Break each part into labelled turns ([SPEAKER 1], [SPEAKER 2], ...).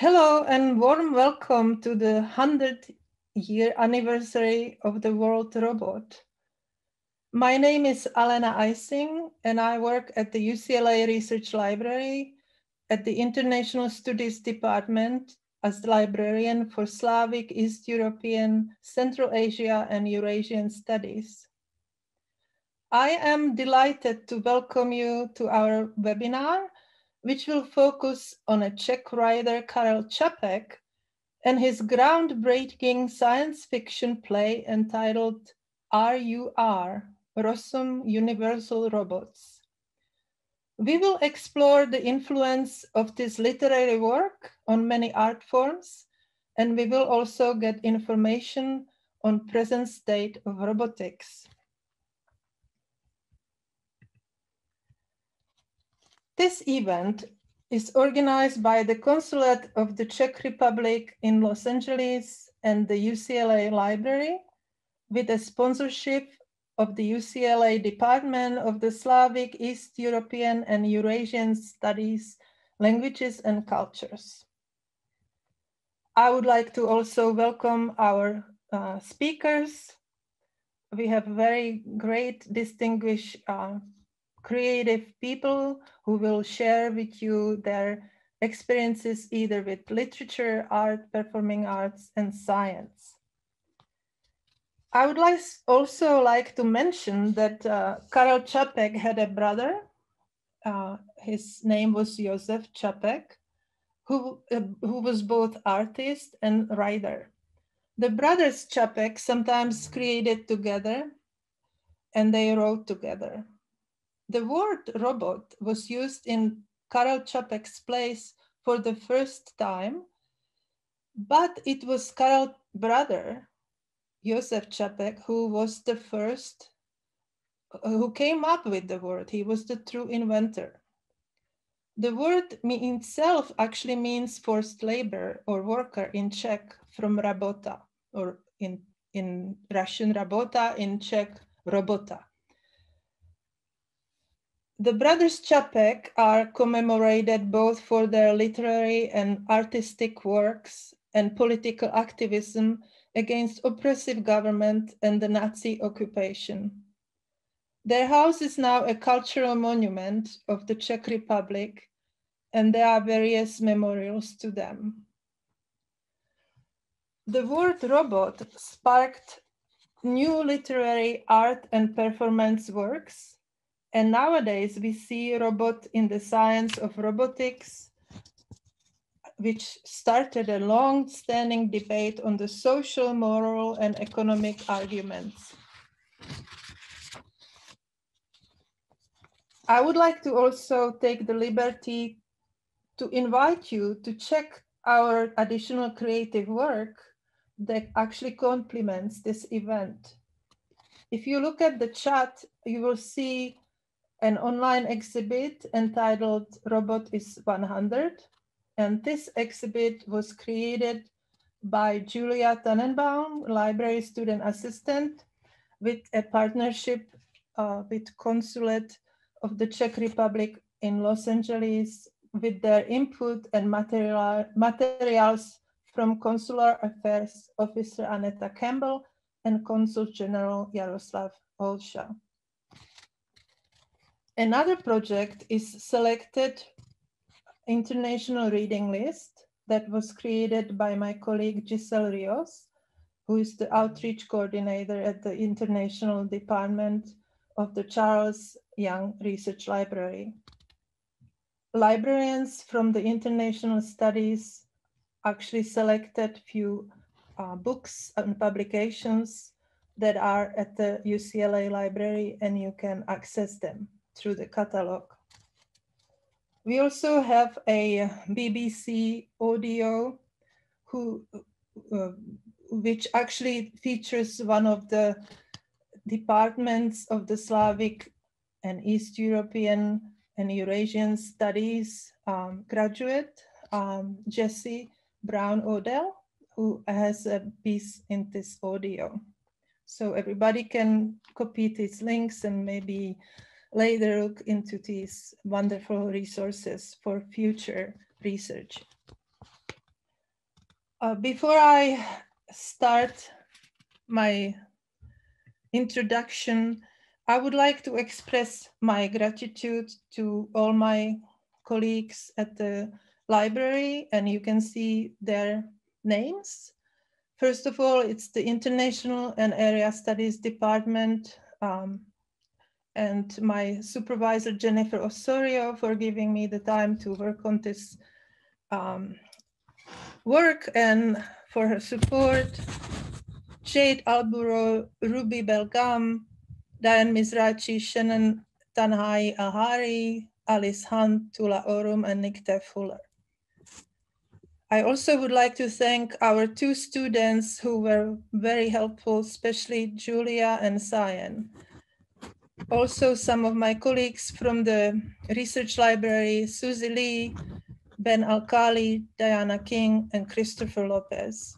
[SPEAKER 1] Hello and warm welcome to the 100th year anniversary of the World Robot. My name is Alena Eising and I work at the UCLA Research Library at the International Studies Department as librarian for Slavic, East European, Central Asia and Eurasian Studies. I am delighted to welcome you to our webinar which will focus on a Czech writer Karel Čapek and his groundbreaking science fiction play entitled RUR, Rossum Universal Robots. We will explore the influence of this literary work on many art forms, and we will also get information on present state of robotics. This event is organized by the Consulate of the Czech Republic in Los Angeles and the UCLA Library with a sponsorship of the UCLA Department of the Slavic, East European and Eurasian Studies, Languages and Cultures. I would like to also welcome our uh, speakers. We have very great distinguished uh, creative people who will share with you their experiences either with literature, art, performing arts, and science. I would like also like to mention that uh, Karel Čapek had a brother. Uh, his name was Josef Čapek, who, uh, who was both artist and writer. The brothers Čapek sometimes created together and they wrote together. The word robot was used in Karel Čapek's plays for the first time, but it was Karel's brother, Josef Čapek, who was the first, who came up with the word. He was the true inventor. The word itself actually means forced labor or worker in Czech from rabota, or in, in Russian rabota, in Czech robota. The brothers Čapek are commemorated both for their literary and artistic works and political activism against oppressive government and the Nazi occupation. Their house is now a cultural monument of the Czech Republic, and there are various memorials to them. The word robot sparked new literary art and performance works and nowadays we see robot in the science of robotics, which started a long-standing debate on the social, moral, and economic arguments. I would like to also take the liberty to invite you to check our additional creative work that actually complements this event. If you look at the chat, you will see an online exhibit entitled Robot is 100. And this exhibit was created by Julia Tannenbaum, library student assistant, with a partnership uh, with Consulate of the Czech Republic in Los Angeles with their input and material, materials from Consular Affairs Officer Aneta Campbell and Consul General Jaroslav Olša. Another project is selected international reading list that was created by my colleague Giselle Rios, who is the outreach coordinator at the International Department of the Charles Young Research Library. Librarians from the international studies actually selected few uh, books and publications that are at the UCLA library and you can access them through the catalog. We also have a BBC audio who, uh, which actually features one of the departments of the Slavic and East European and Eurasian Studies um, graduate, um, Jesse Brown Odell, who has a piece in this audio. So everybody can copy these links and maybe later look into these wonderful resources for future research. Uh, before I start my introduction, I would like to express my gratitude to all my colleagues at the library, and you can see their names. First of all, it's the International and Area Studies Department um, and my supervisor, Jennifer Osorio, for giving me the time to work on this um, work and for her support. Jade Alburo, Ruby Belgam, Diane Mizrachi, Shannon Tanhai Ahari, Alice Hunt, Tula Orum, and Nick Fuller. I also would like to thank our two students who were very helpful, especially Julia and Cyan. Also, some of my colleagues from the research library, Susie Lee, Ben Alkali, Diana King, and Christopher Lopez.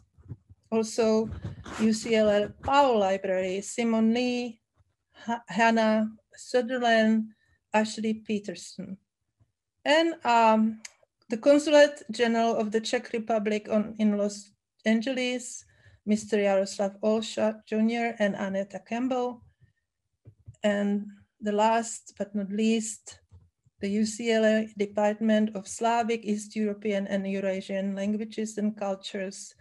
[SPEAKER 1] Also, UCLA Powell Library, Simon Lee, Hannah Sutherland, Ashley Peterson. And um, the Consulate General of the Czech Republic on, in Los Angeles, Mr. Jaroslav Olša Jr. and Aneta Campbell. And the last but not least, the UCLA Department of Slavic, East European and Eurasian Languages and Cultures,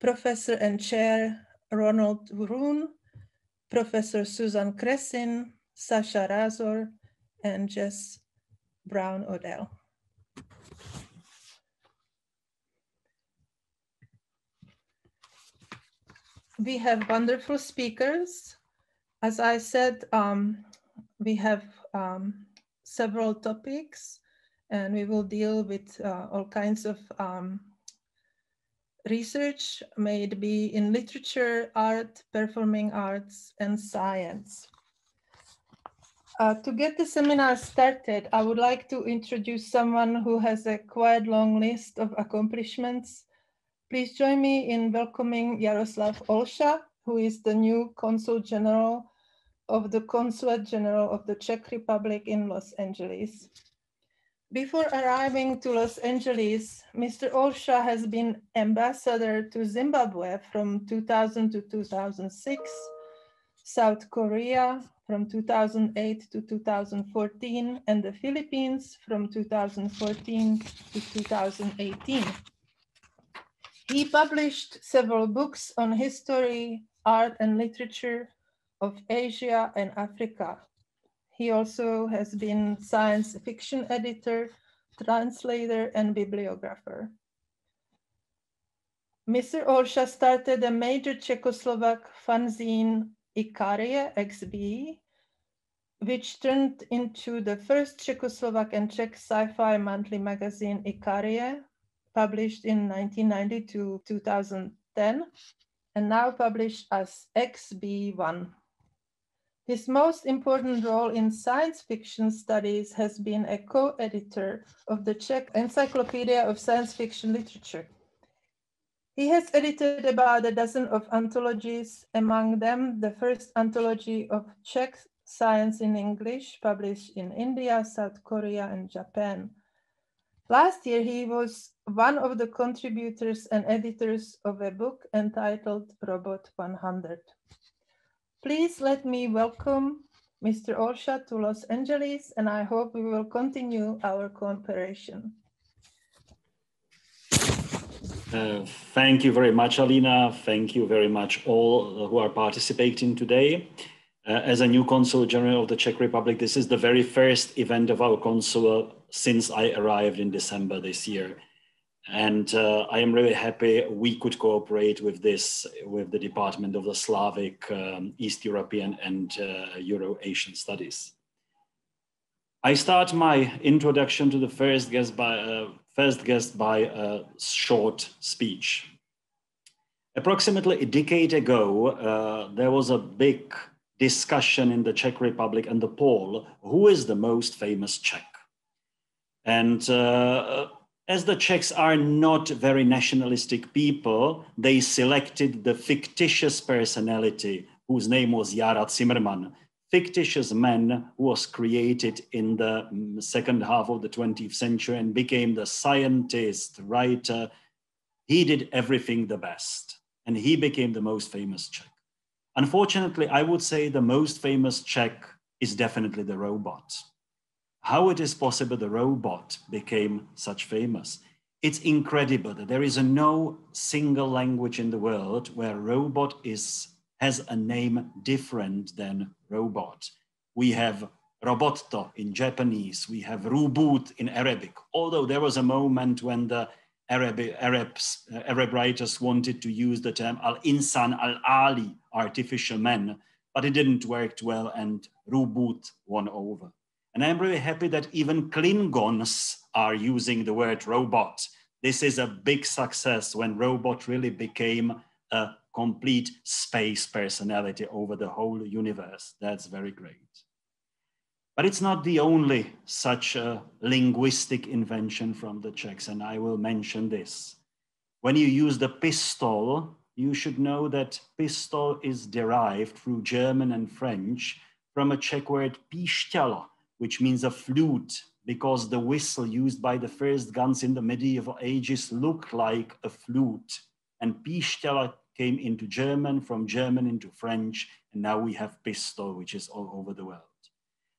[SPEAKER 1] Professor and Chair Ronald Vroon, Professor Susan Kresin, Sasha Razor, and Jess Brown Odell. We have wonderful speakers. As I said, um, we have um, several topics and we will deal with uh, all kinds of um, research, may it be in literature, art, performing arts, and science. Uh, to get the seminar started, I would like to introduce someone who has a quite long list of accomplishments. Please join me in welcoming Jaroslav Olša, who is the new Consul General of the Consulate General of the Czech Republic in Los Angeles. Before arriving to Los Angeles, Mr. Olša has been ambassador to Zimbabwe from 2000 to 2006, South Korea from 2008 to 2014, and the Philippines from 2014 to 2018. He published several books on history, art, and literature, of Asia and Africa. He also has been science fiction editor, translator, and bibliographer. Mr. Olša started a major Czechoslovak fanzine Ikarie XB, which turned into the first Czechoslovak and Czech sci-fi monthly magazine Ikarie, published in 1992-2010, and now published as XB1. His most important role in science fiction studies has been a co-editor of the Czech Encyclopedia of Science Fiction Literature. He has edited about a dozen of anthologies, among them the first anthology of Czech science in English, published in India, South Korea, and Japan. Last year, he was one of the contributors and editors of a book entitled Robot 100. Please let me welcome Mr. Olša to Los Angeles, and I hope we will continue our cooperation.
[SPEAKER 2] Uh, thank you very much, Alena. Thank you very much all who are participating today. Uh, as a new Consul General of the Czech Republic, this is the very first event of our consul since I arrived in December this year. And uh, I am really happy we could cooperate with this, with the Department of the Slavic, um, East European and uh, Euro-Asian Studies. I start my introduction to the first guest by, uh, first guest by a short speech. Approximately a decade ago, uh, there was a big discussion in the Czech Republic and the poll, who is the most famous Czech? And uh, as the Czechs are not very nationalistic people, they selected the fictitious personality whose name was Jára Cimrman, fictitious man who was created in the mm, second half of the 20th century and became the scientist, writer, He did everything the best, and he became the most famous Czech. Unfortunately, I would say the most famous Czech is definitely the robot. How it is possible the robot became such famous? It's incredible that there is a no single language in the world where robot is has a name different than robot. We have roboto in Japanese, we have rubut in Arabic, although there was a moment when the Arab, Arabs, uh, Arab writers wanted to use the term al-insan al-ali, artificial man, but it didn't work well and rubut won over. And I'm really happy that even Klingons are using the word robot. This is a big success when robot really became a complete space personality over the whole universe. That's very great. But it's not the only such a linguistic invention from the Czechs, and I will mention this. When you use the pistol, you should know that pistol is derived through German and French from a Czech word pišťalo, which means a flute, because the whistle used by the first guns in the medieval ages looked like a flute. And pišťalo came into German, from German into French, and now we have pistol, which is all over the world.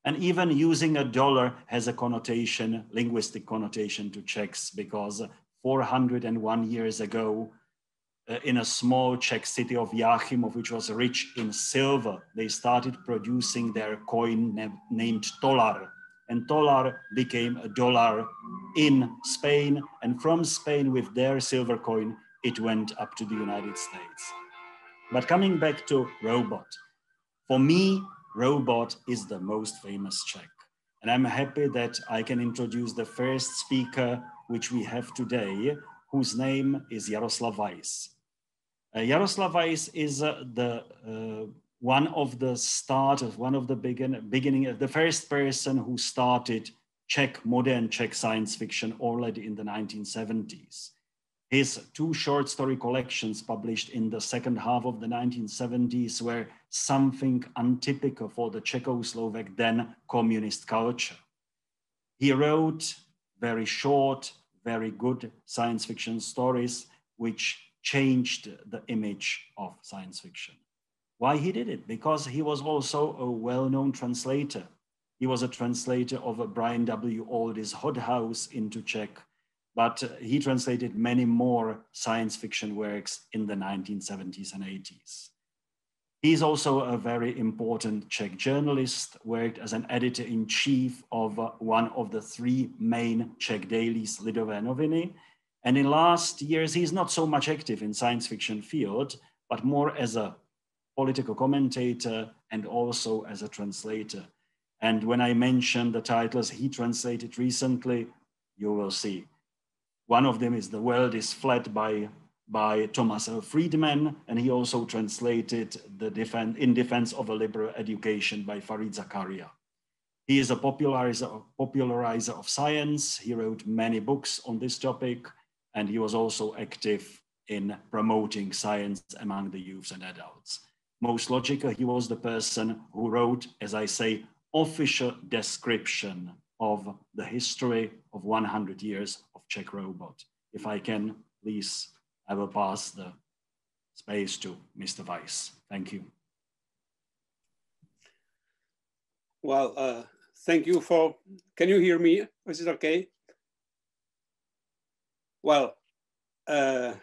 [SPEAKER 2] And even using a dollar has a connotation, linguistic connotation to Czechs, because 401 years ago, Uh, in a small Czech city of Jáchymov, which was rich in silver, they started producing their coin named tolar. And tolar became a dollar in Spain. And from Spain, with their silver coin, it went up to the United States. But coming back to robot, for me, robot is the most famous Czech. And I'm happy that I can introduce the first speaker which we have today, whose name is Jaroslav Veis. Uh, Jaroslav Veis is uh, the uh, one of the starters, one of the begin, beginning, the first person who started Czech, modern Czech science fiction already in the 1970s. His two short story collections published in the second half of the 1970s were something untypical for the Czechoslovak then communist culture. He wrote very short, very good science fiction stories, which changed the image of science fiction. Why he did it? Because he was also a well-known translator. He was a translator of Brian W. Aldiss Hot House into Czech, but he translated many more science fiction works in the 1970s and 80s. He's also a very important Czech journalist, worked as an editor-in-chief of uh, one of the three main Czech dailies, Lidové noviny. And in last years, he's not so much active in science fiction field, but more as a political commentator and also as a translator. And when I mention the titles he translated recently, you will see one of them is The World is Flat by, by Thomas Friedman, and he also translated the defense, In Defense of a Liberal Education by Fareed Zakaria. He is a popularizer, popularizer of science. He wrote many books on this topic, and he was also active in promoting science among the youths and adults. Most logical, he was the person who wrote, as I say, official description of the history of 100 years of Czech robot. If I can, please, I will pass the space to Mr. Veis. Thank you.
[SPEAKER 3] Well, uh, thank you for, can you hear me? Is it okay? Well, uh,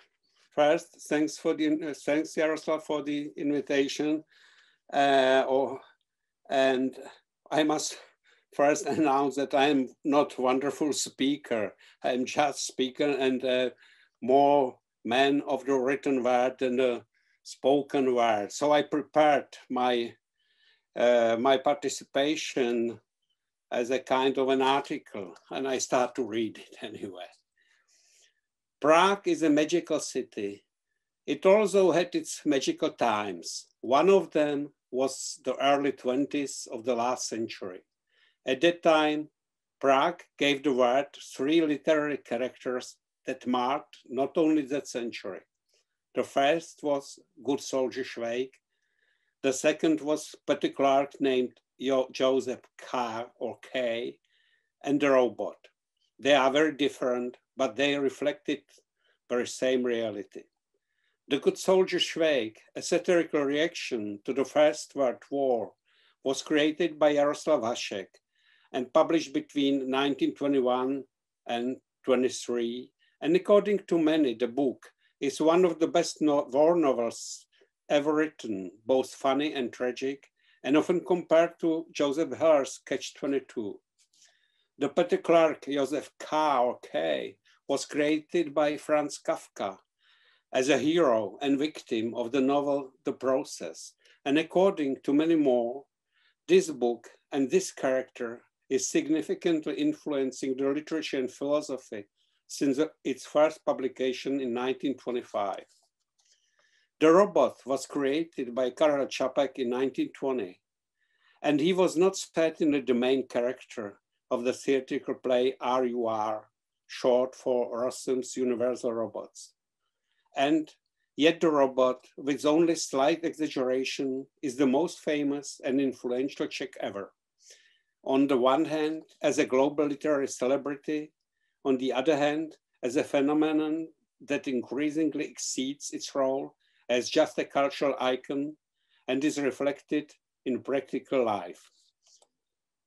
[SPEAKER 3] first, thanks for the, uh, thanks Jaroslav for the invitation. Uh, or, and I must first announce that I'm not wonderful speaker. I'm just speaker and uh, more man of the written word than the spoken word. So I prepared my uh, my participation as a kind of an article, and I start to read it anyway. Prague is a magical city. It also had its magical times. One of them was the early 20s of the last century. At that time, Prague gave the word three literary characters that marked not only that century. The first was Good Soldier Švejk. The second was Petty Clerk named jo Joseph K or K and the robot. They are very different, but they reflected very same reality. The Good Soldier Švejk, a satirical reaction to the First World War, was created by Jaroslav Hašek and published between 1921 and 23. And according to many, the book is one of the best no war novels ever written, both funny and tragic, and often compared to Joseph Heller's Catch-22. The Petty Clerk Joseph K. or K was created by Franz Kafka as a hero and victim of the novel The Process. And according to many more, this book and this character is significantly influencing the literature and philosophy since its first publication in 1925. The robot was created by Karel Čapek in 1920, and he was not certainly the main character of the theatrical play RUR, short for Rossum's Universal Robots. And yet the robot, with only slight exaggeration, is the most famous and influential Czech ever. On the one hand, as a global literary celebrity, on the other hand, as a phenomenon that increasingly exceeds its role as just a cultural icon and is reflected in practical life.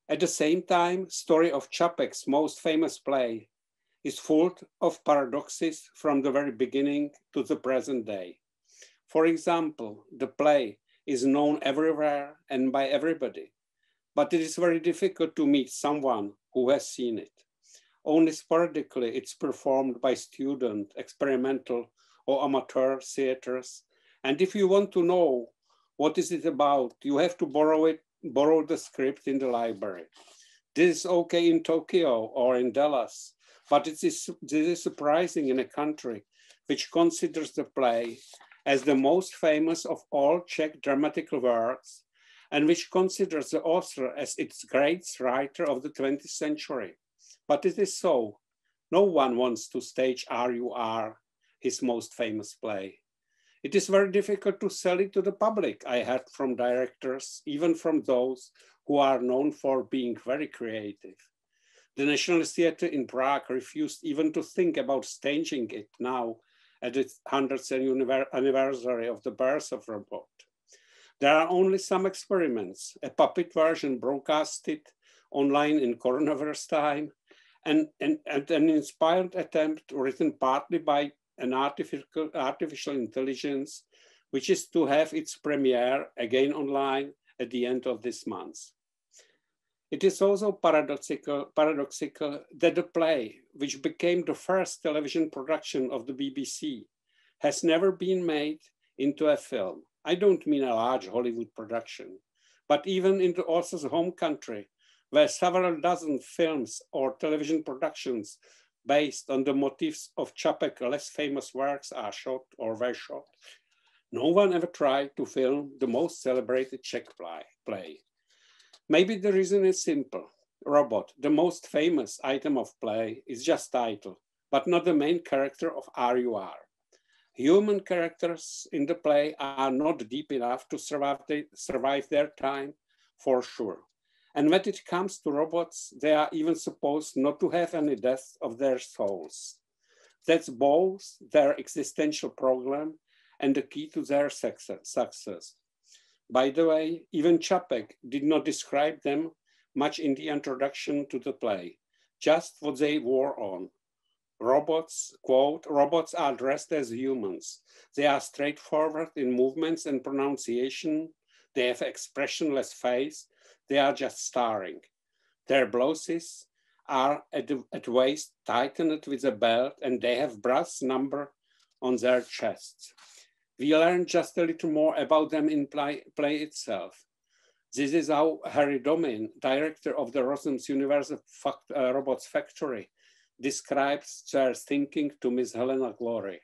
[SPEAKER 3] At the same time, story of Čapek's most famous play is full of paradoxes from the very beginning to the present day. For example, the play is known everywhere and by everybody, but it is very difficult to meet someone who has seen it. Only sporadically it's performed by student, experimental or amateur theaters. And if you want to know what is it about, you have to borrow it, borrow the script in the library. This is okay in Tokyo or in Dallas, but it is, this is surprising in a country which considers the play as the most famous of all Czech dramatical works and which considers the author as its great writer of the 20th century. But it is so. No one wants to stage RUR, his most famous play. It is very difficult to sell it to the public, I heard from directors, even from those who are known for being very creative. The National Theatre in Prague refused even to think about staging it now at its 100th anniversary of the birth of Robot. There are only some experiments, a puppet version broadcasted online in coronavirus time, and, and, and an inspired attempt written partly by an artificial, artificial intelligence, which is to have its premiere again online at the end of this month. It is also paradoxical, paradoxical that the play, which became the first television production of the BBC, has never been made into a film. I don't mean a large Hollywood production, but even in the author's home country, where several dozen films or television productions based on the motifs of Čapek's less famous works are shot or were shot. No one ever tried to film the most celebrated Czech play. Maybe the reason is simple. Robot, the most famous item of play, is just title, but not the main character of RUR. Human characters in the play are not deep enough to survive, the, survive their time, for sure. And when it comes to robots, they are even supposed not to have any death of their souls. That's both their existential problem and the key to their success. By the way, even Čapek did not describe them much in the introduction to the play, just what they wore on. Robots, quote, robots are dressed as humans. They are straightforward in movements and pronunciation. They have expressionless face. They are just starring. Their blouses are at, at waist tightened with a belt and they have brass number on their chests. We learn just a little more about them in play, play itself. This is how Harry Domin, director of the Rossum's Universal Fact, uh, Robots Factory, describes their thinking to Miss Helena Glory.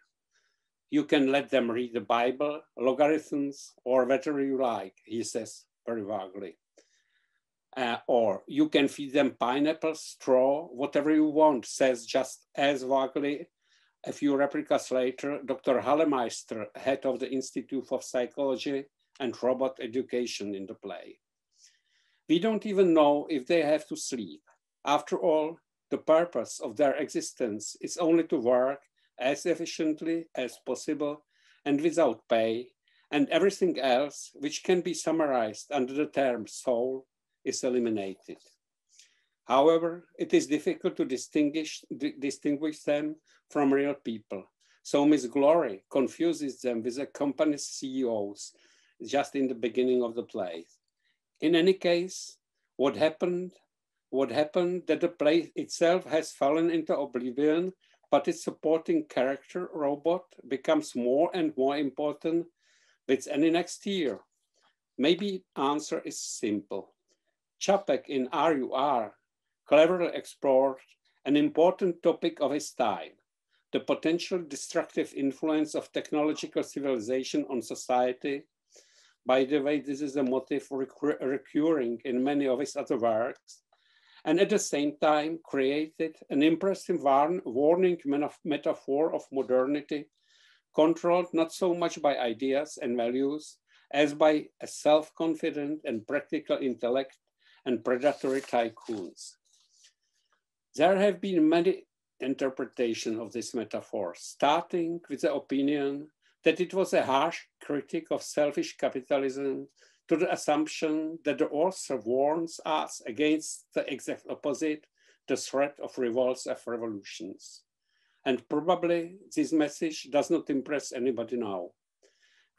[SPEAKER 3] You can let them read the Bible, logarithms, or whatever you like, he says very vaguely. Uh, or you can feed them pineapples, straw, whatever you want, says just as vaguely a few replicas later, Dr. Hallemeister, head of the Institute of Psychology and Robot Education in the play. We don't even know if they have to sleep. After all, the purpose of their existence is only to work as efficiently as possible and without pay, and everything else which can be summarized under the term soul is eliminated. However, it is difficult to distinguish, distinguish them from real people. So Miss Glory confuses them with the company's CEOs just in the beginning of the play. In any case, what happened, what happened that the play itself has fallen into oblivion, but its supporting character, robot, becomes more and more important with any next year. Maybe answer is simple. Čapek in RUR cleverly explored an important topic of his time, the potential destructive influence of technological civilization on society. By the way, this is a motif recur recurring in many of his other works, and at the same time created an impressive warn warning metaphor of modernity, controlled not so much by ideas and values as by a self-confident and practical intellect and predatory tycoons. There have been many interpretations of this metaphor, starting with the opinion that it was a harsh critique of selfish capitalism to the assumption that the author warns us against the exact opposite, the threat of revolts of revolutions. And probably this message does not impress anybody now.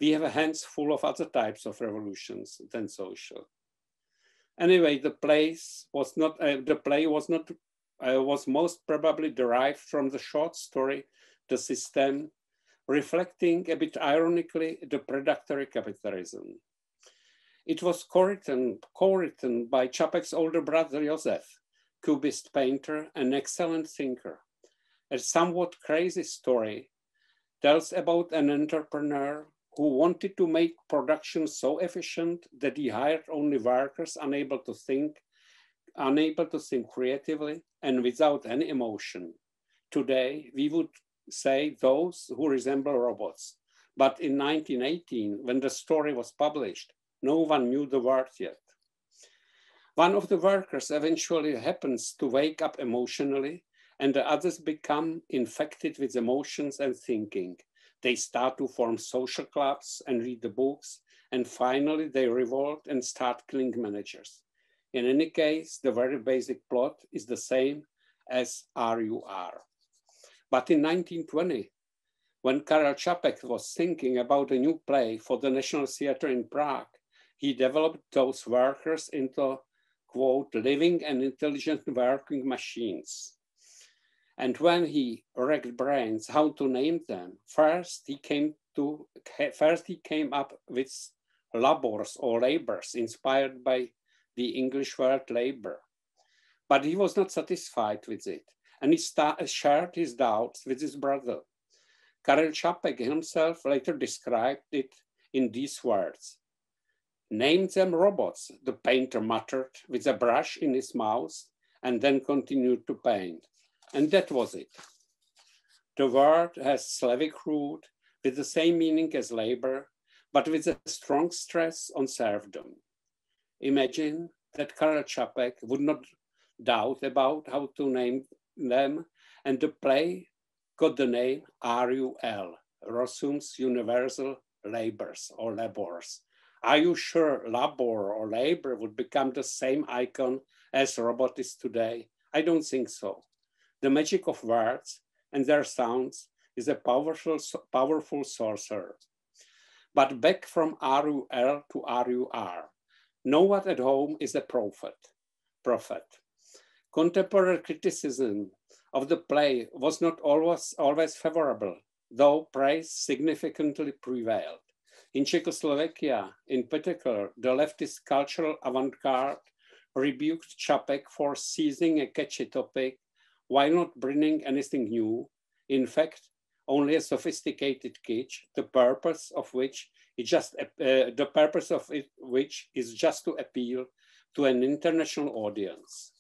[SPEAKER 3] We have a hands full of other types of revolutions than social. Anyway, the place was not uh, the play was not uh, was most probably derived from the short story The System, reflecting a bit ironically the predatory capitalism. It was co-written, co-written by Čapek's older brother Josef, cubist painter and excellent thinker. A somewhat crazy story tells about an entrepreneur who wanted to make production so efficient that he hired only workers unable to think, unable to think creatively and without any emotion. Today, we would say those who resemble robots. But in 1918, when the story was published, no one knew the word yet. One of the workers eventually happens to wake up emotionally and the others become infected with emotions and thinking. They start to form social clubs and read the books, and finally they revolt and start killing managers. In any case, the very basic plot is the same as RUR. But in 1920, when Karel Čapek was thinking about a new play for the National Theatre in Prague, he developed those workers into, quote, living and intelligent working machines. And when he racked brains how to name them, first he came to first he came up with labors or labors inspired by the English word labor. But he was not satisfied with it, and he shared his doubts with his brother. Karel Čapek himself later described it in these words. Name them robots, the painter muttered with a brush in his mouth and then continued to paint. And that was it. The word has Slavic root with the same meaning as labor, but with a strong stress on serfdom. Imagine that Karel Čapek would not doubt about how to name them, and the play got the name RUL, Rossum's Universal Labors or Labors. Are you sure labor or labor would become the same icon as robot is today? I don't think so. The magic of words and their sounds is a powerful, powerful sorcerer. But back from RUL to RUR, no one at home is a prophet. prophet. Contemporary criticism of the play was not always, always favorable, though praise significantly prevailed. In Czechoslovakia, in particular, the leftist cultural avant-garde rebuked Čapek for seizing a catchy topic why not bringing anything new? In fact, only a sophisticated kitsch, the purpose of which is just uh, the purpose of it, which is just to appeal to an international audience.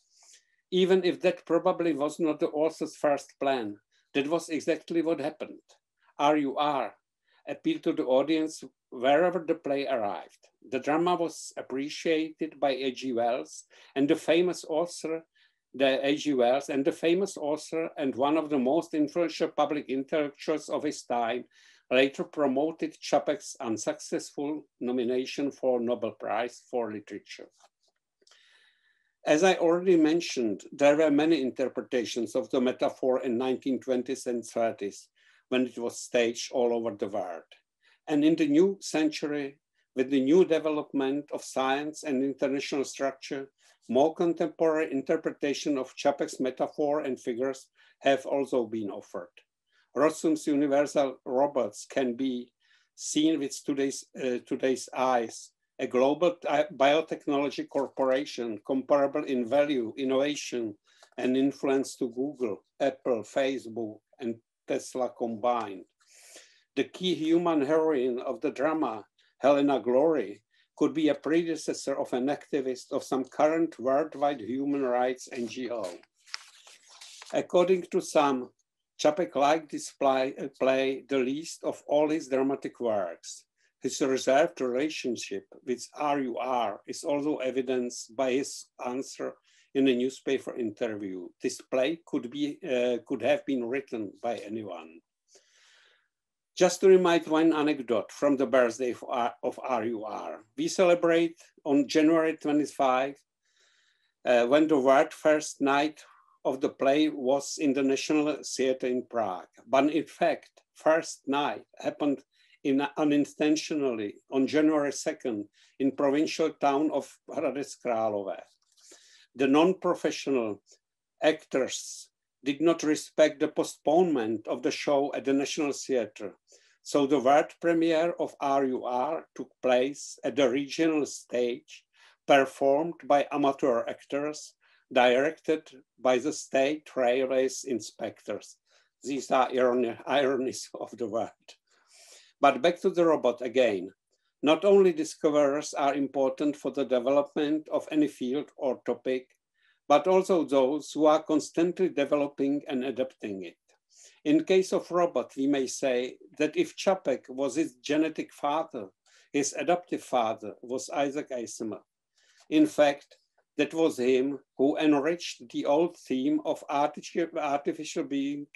[SPEAKER 3] Even if that probably was not the author's first plan, that was exactly what happened. RUR appealed to the audience wherever the play arrived. The drama was appreciated by A.G. Wells, and the famous author the H.G. Wells, and the famous author and one of the most influential public intellectuals of his time, later promoted Čapek's unsuccessful nomination for Nobel Prize for Literature. As I already mentioned, there were many interpretations of the metaphor in 1920s and 30s when it was staged all over the world. And in the new century, with the new development of science and international structure, more contemporary interpretation of Čapek's metaphor and figures have also been offered. Rossum's universal robots can be seen with today's, uh, today's eyes, a global biotechnology corporation comparable in value, innovation, and influence to Google, Apple, Facebook, and Tesla combined. The key human heroine of the drama, Helena Glory, could be a predecessor of an activist of some current worldwide human rights NGO. According to some, Čapek liked this play, uh, play the least of all his dramatic works. His reserved relationship with RUR is also evidenced by his answer in a newspaper interview. This play could, be, uh, could have been written by anyone. Just to remind one anecdote from the birthday of, RUR. We celebrate on January 25 uh, when the world first night of the play was in the National Theatre in Prague. But in fact, first night happened in, unintentionally on January 2nd in provincial town of Hradec Králové. The non-professional actors did not respect the postponement of the show at the National Theatre. So the world premiere of RUR took place at the regional stage, performed by amateur actors, directed by the state railways inspectors. These are irony, ironies of the world. But back to the robot again. Not only discoverers are important for the development of any field or topic, but also those who are constantly developing and adapting it. In case of robot, we may say that if Čapek was his genetic father, his adoptive father was Isaac Asimov. In fact, that was him who enriched the old theme of artificial being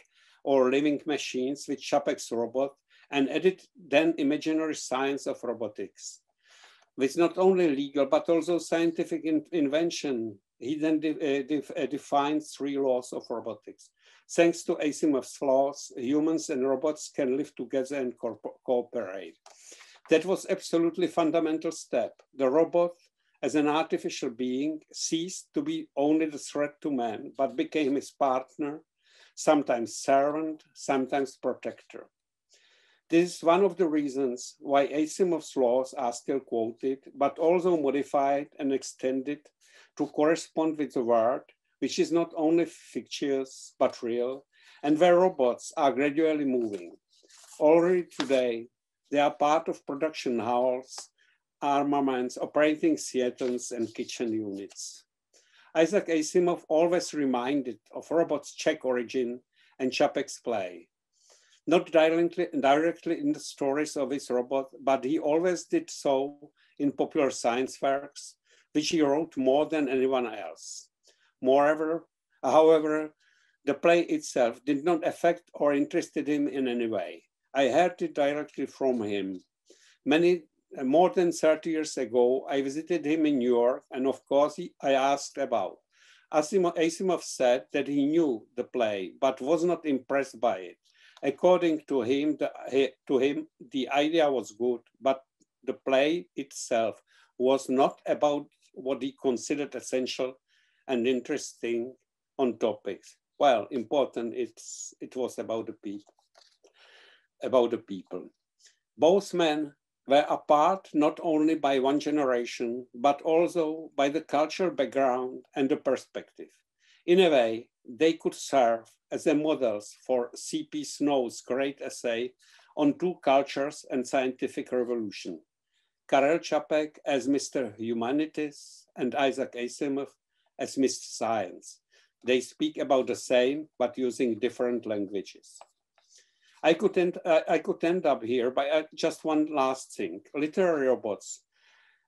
[SPEAKER 3] or living machines with Čapek's robot and added then imaginary science of robotics. With not only legal, but also scientific in invention, he then de uh, de uh, three laws of robotics. Thanks to Asimov's laws, humans and robots can live together and co cooperate. That was absolutely fundamental step. The robot as an artificial being ceased to be only the threat to man, but became his partner, sometimes servant, sometimes protector. This is one of the reasons why Asimov's laws are still quoted, but also modified and extended to correspond with the world, which is not only fictitious, but real, and where robots are gradually moving. Already today, they are part of production halls, armaments, operating theaters, and kitchen units. Isaac Asimov always reminded of robots' Czech origin and Čapek's play. Not directly, directly in the stories of his robot, but he always did so in popular science works, which he wrote more than anyone else. Moreover, however, the play itself did not affect or interested him in any way. I heard it directly from him. Many more than 30 years ago, I visited him in New York, and of course, he, I asked about. Asimov, Asimov said that he knew the play, but was not impressed by it. According to him, the, to him, the idea was good, but the play itself was not about what he considered essential and interesting on topics. Well, important, it's, it was about the people. About the people. Both men were apart not only by one generation, but also by the cultural background and the perspective. In a way, they could serve as the models for C.P. Snow's great essay on two cultures and scientific revolution. Karel Čapek as Mr. Humanities and Isaac Asimov as Mr. Science. They speak about the same, but using different languages. I could end, uh, I could end up here by uh, just one last thing. Literary robots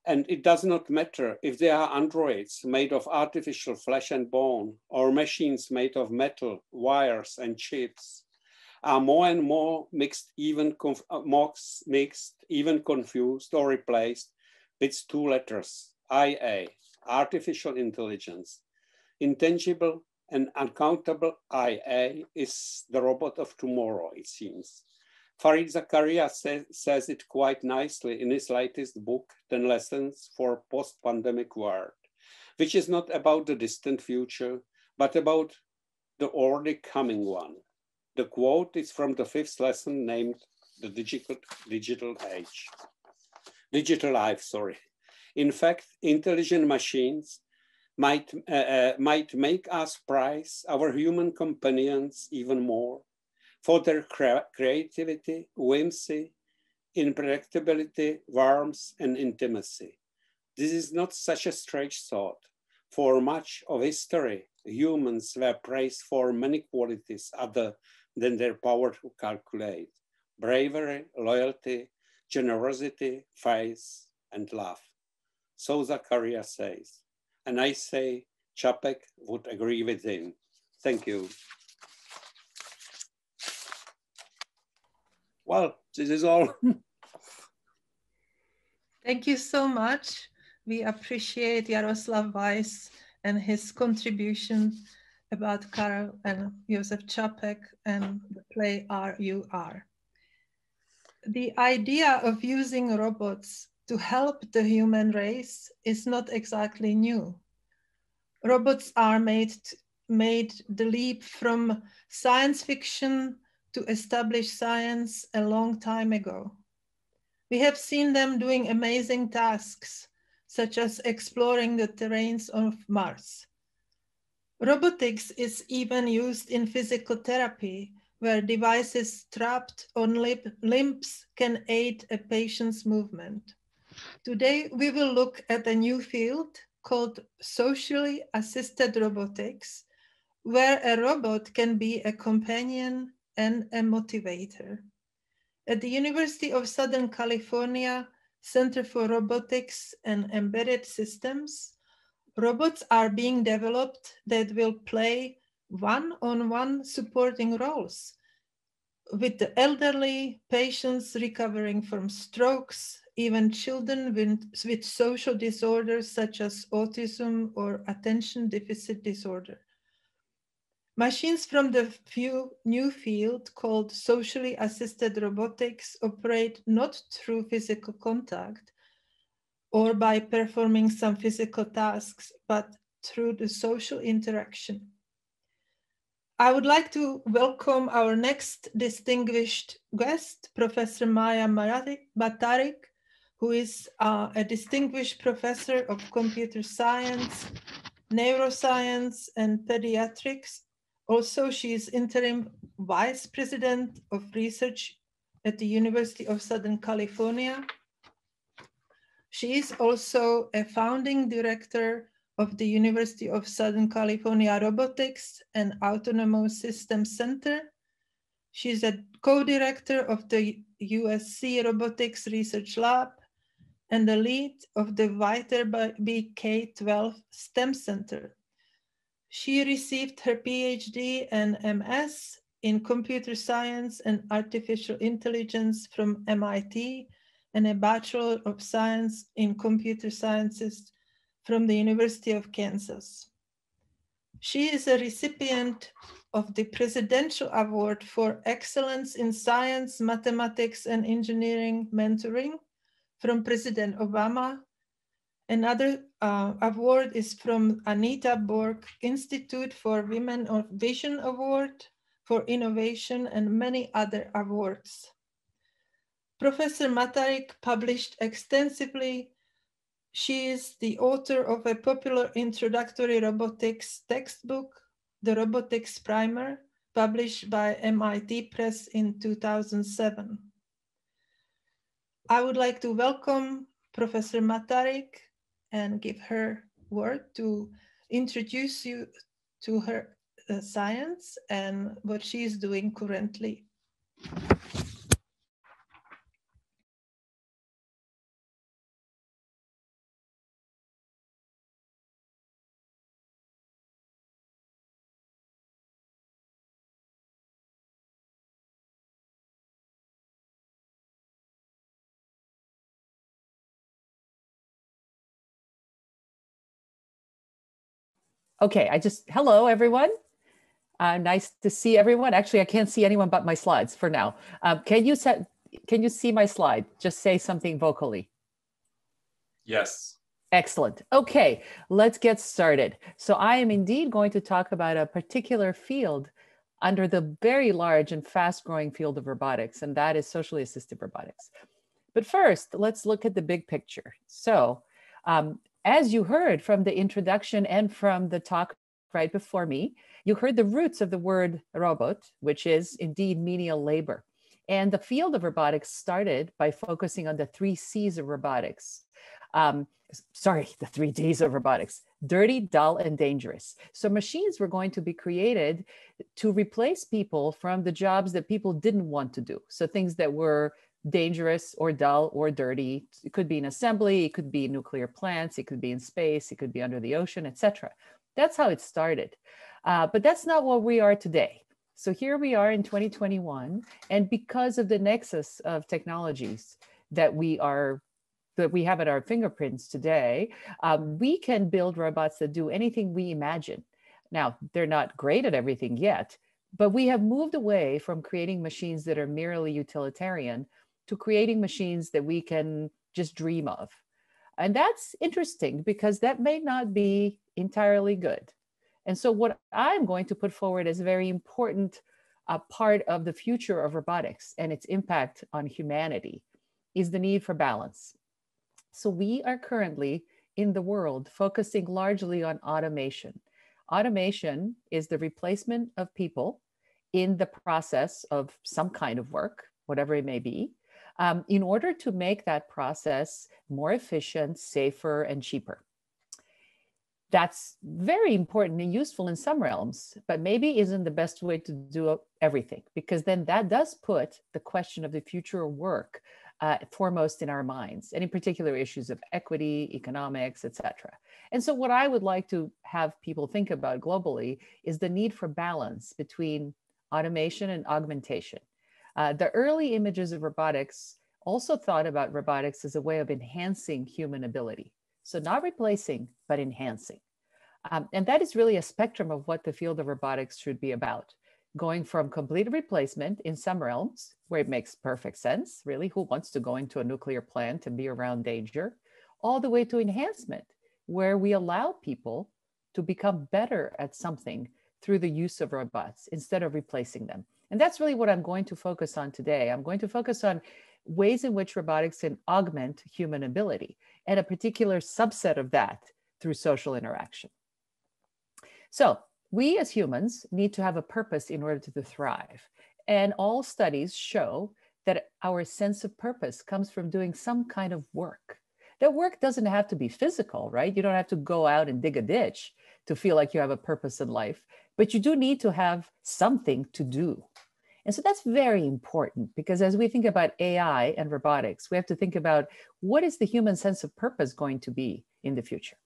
[SPEAKER 3] And it does not matter if they are androids made of artificial flesh and bone or machines made of metal, wires, and chips are more and more mixed, even uh, mixed, even confused or replaced with two letters, IA, artificial intelligence. Intangible and uncountable IA is the robot of tomorrow, it seems. Fareed Zakaria say, says it quite nicely in his latest book, 10 Lessons for Post-Pandemic World, which is not about the distant future, but about the already coming one. The quote is from the fifth lesson named The Digital, digital Age. Digital Life, sorry. In fact, intelligent machines might, uh, uh, might make us prize our human companions even more for their creativity, whimsy, unpredictability, warmth, and intimacy. This is not such a strange thought. For much of history, humans were praised for many qualities other than their power to calculate. Bravery, loyalty, generosity, faith, and love. So Zakaria says. And I say Čapek would agree with him. Thank you. Well, this is all.
[SPEAKER 1] Thank you so much. We appreciate Jaroslav Veis and his contribution about Karel and Josef Čapek and the play RUR. The idea of using robots to help the human race is not exactly new. Robots are made, made the leap from science fiction to establish science a long time ago. We have seen them doing amazing tasks, such as exploring the terrains of Mars. Robotics is even used in physical therapy, where devices strapped on lip, limbs can aid a patient's movement. Today, we will look at a new field called socially assisted robotics, where a robot can be a companion and a motivator. At the University of Southern California Center for Robotics and Embedded Systems, robots are being developed that will play one-on-one supporting roles with the elderly, patients recovering from strokes, even children with, with social disorders such as autism or attention deficit disorder. Machines from the few new field called socially assisted robotics operate not through physical contact or by performing some physical tasks, but through the social interaction. I would like to welcome our next distinguished guest, Professor Maja Matarić, who is uh, a distinguished professor of computer science, neuroscience, and pediatrics also, she is interim vice president of research at the University of Southern California. She is also a founding director of the University of Southern California Robotics and Autonomous Systems Center. She's a co-director of the USC Robotics Research Lab and the lead of the Viterbi K-12 STEM Center. She received her PhD and MS in computer science and artificial intelligence from MIT and a Bachelor of Science in Computer Sciences from the University of Kansas. She is a recipient of the Presidential Award for Excellence in Science, Mathematics, and Engineering Mentoring from President Obama Another uh, award is from Anita Borg Institute for Women of Vision Award for Innovation and many other awards. Professor Matarić published extensively. She is the author of a popular introductory robotics textbook, The Robotics Primer, published by MIT Press in 2007. I would like to welcome Professor Matarić and give her word to introduce you to her uh, science and what she is doing currently.
[SPEAKER 4] Okay, I just, hello everyone. Uh, nice to see everyone. Actually, I can't see anyone but my slides for now. Um, can you set, can you see my slide? Just say something vocally.
[SPEAKER 5] Yes.
[SPEAKER 4] Excellent. Okay, let's get started. So I am indeed going to talk about a particular field under the very large and fast growing field of robotics, and that is socially assisted robotics. But first, let's look at the big picture. So um, as you heard from the introduction and from the talk right before me, you heard the roots of the word robot, which is indeed menial labor. And the field of robotics started by focusing on the three C's of robotics. Um, sorry, the three Ds of robotics dirty, dull, and dangerous. So machines were going to be created to replace people from the jobs that people didn't want to do. So things that were dangerous or dull or dirty. It could be in assembly, it could be nuclear plants, it could be in space, it could be under the ocean, etc. That's how it started. Uh, but that's not what we are today. So here we are in 2021, and because of the nexus of technologies that we are that we have at our fingerprints today, um, we can build robots that do anything we imagine. Now, they're not great at everything yet, but we have moved away from creating machines that are merely utilitarian to creating machines that we can just dream of. And that's interesting because that may not be entirely good. And so, what I'm going to put forward as a very important uh, part of the future of robotics and its impact on humanity is the need for balance. So, we are currently in the world focusing largely on automation. Automation is the replacement of people in the process of some kind of work, whatever it may be, um, in order to make that process more efficient, safer, and cheaper. That's very important and useful in some realms, but maybe isn't the best way to do everything, because then that does put the question of the future of work uh, foremost in our minds, in particular issues of equity, economics, etc. And so, what I would like to have people think about globally is the need for balance between automation and augmentation. Uh, the early images of robotics also thought about robotics as a way of enhancing human ability. So, not replacing, but enhancing. Um, and that is really a spectrum of what the field of robotics should be about. Going from complete replacement in some realms, where it makes perfect sense, really, who wants to go into a nuclear plant and be around danger, all the way to enhancement, where we allow people to become better at something through the use of robots instead of replacing them. And that's really what I'm going to focus on today. I'm going to focus on ways in which robotics can augment human ability and a particular subset of that through social interaction. So, we as humans need to have a purpose in order to thrive. And all studies show that our sense of purpose comes from doing some kind of work. That work doesn't have to be physical, right? You don't have to go out and dig a ditch to feel like you have a purpose in life, but you do need to have something to do. And so that's very important because as we think about AI and robotics, we have to think about what is the human sense of purpose going to be in the future.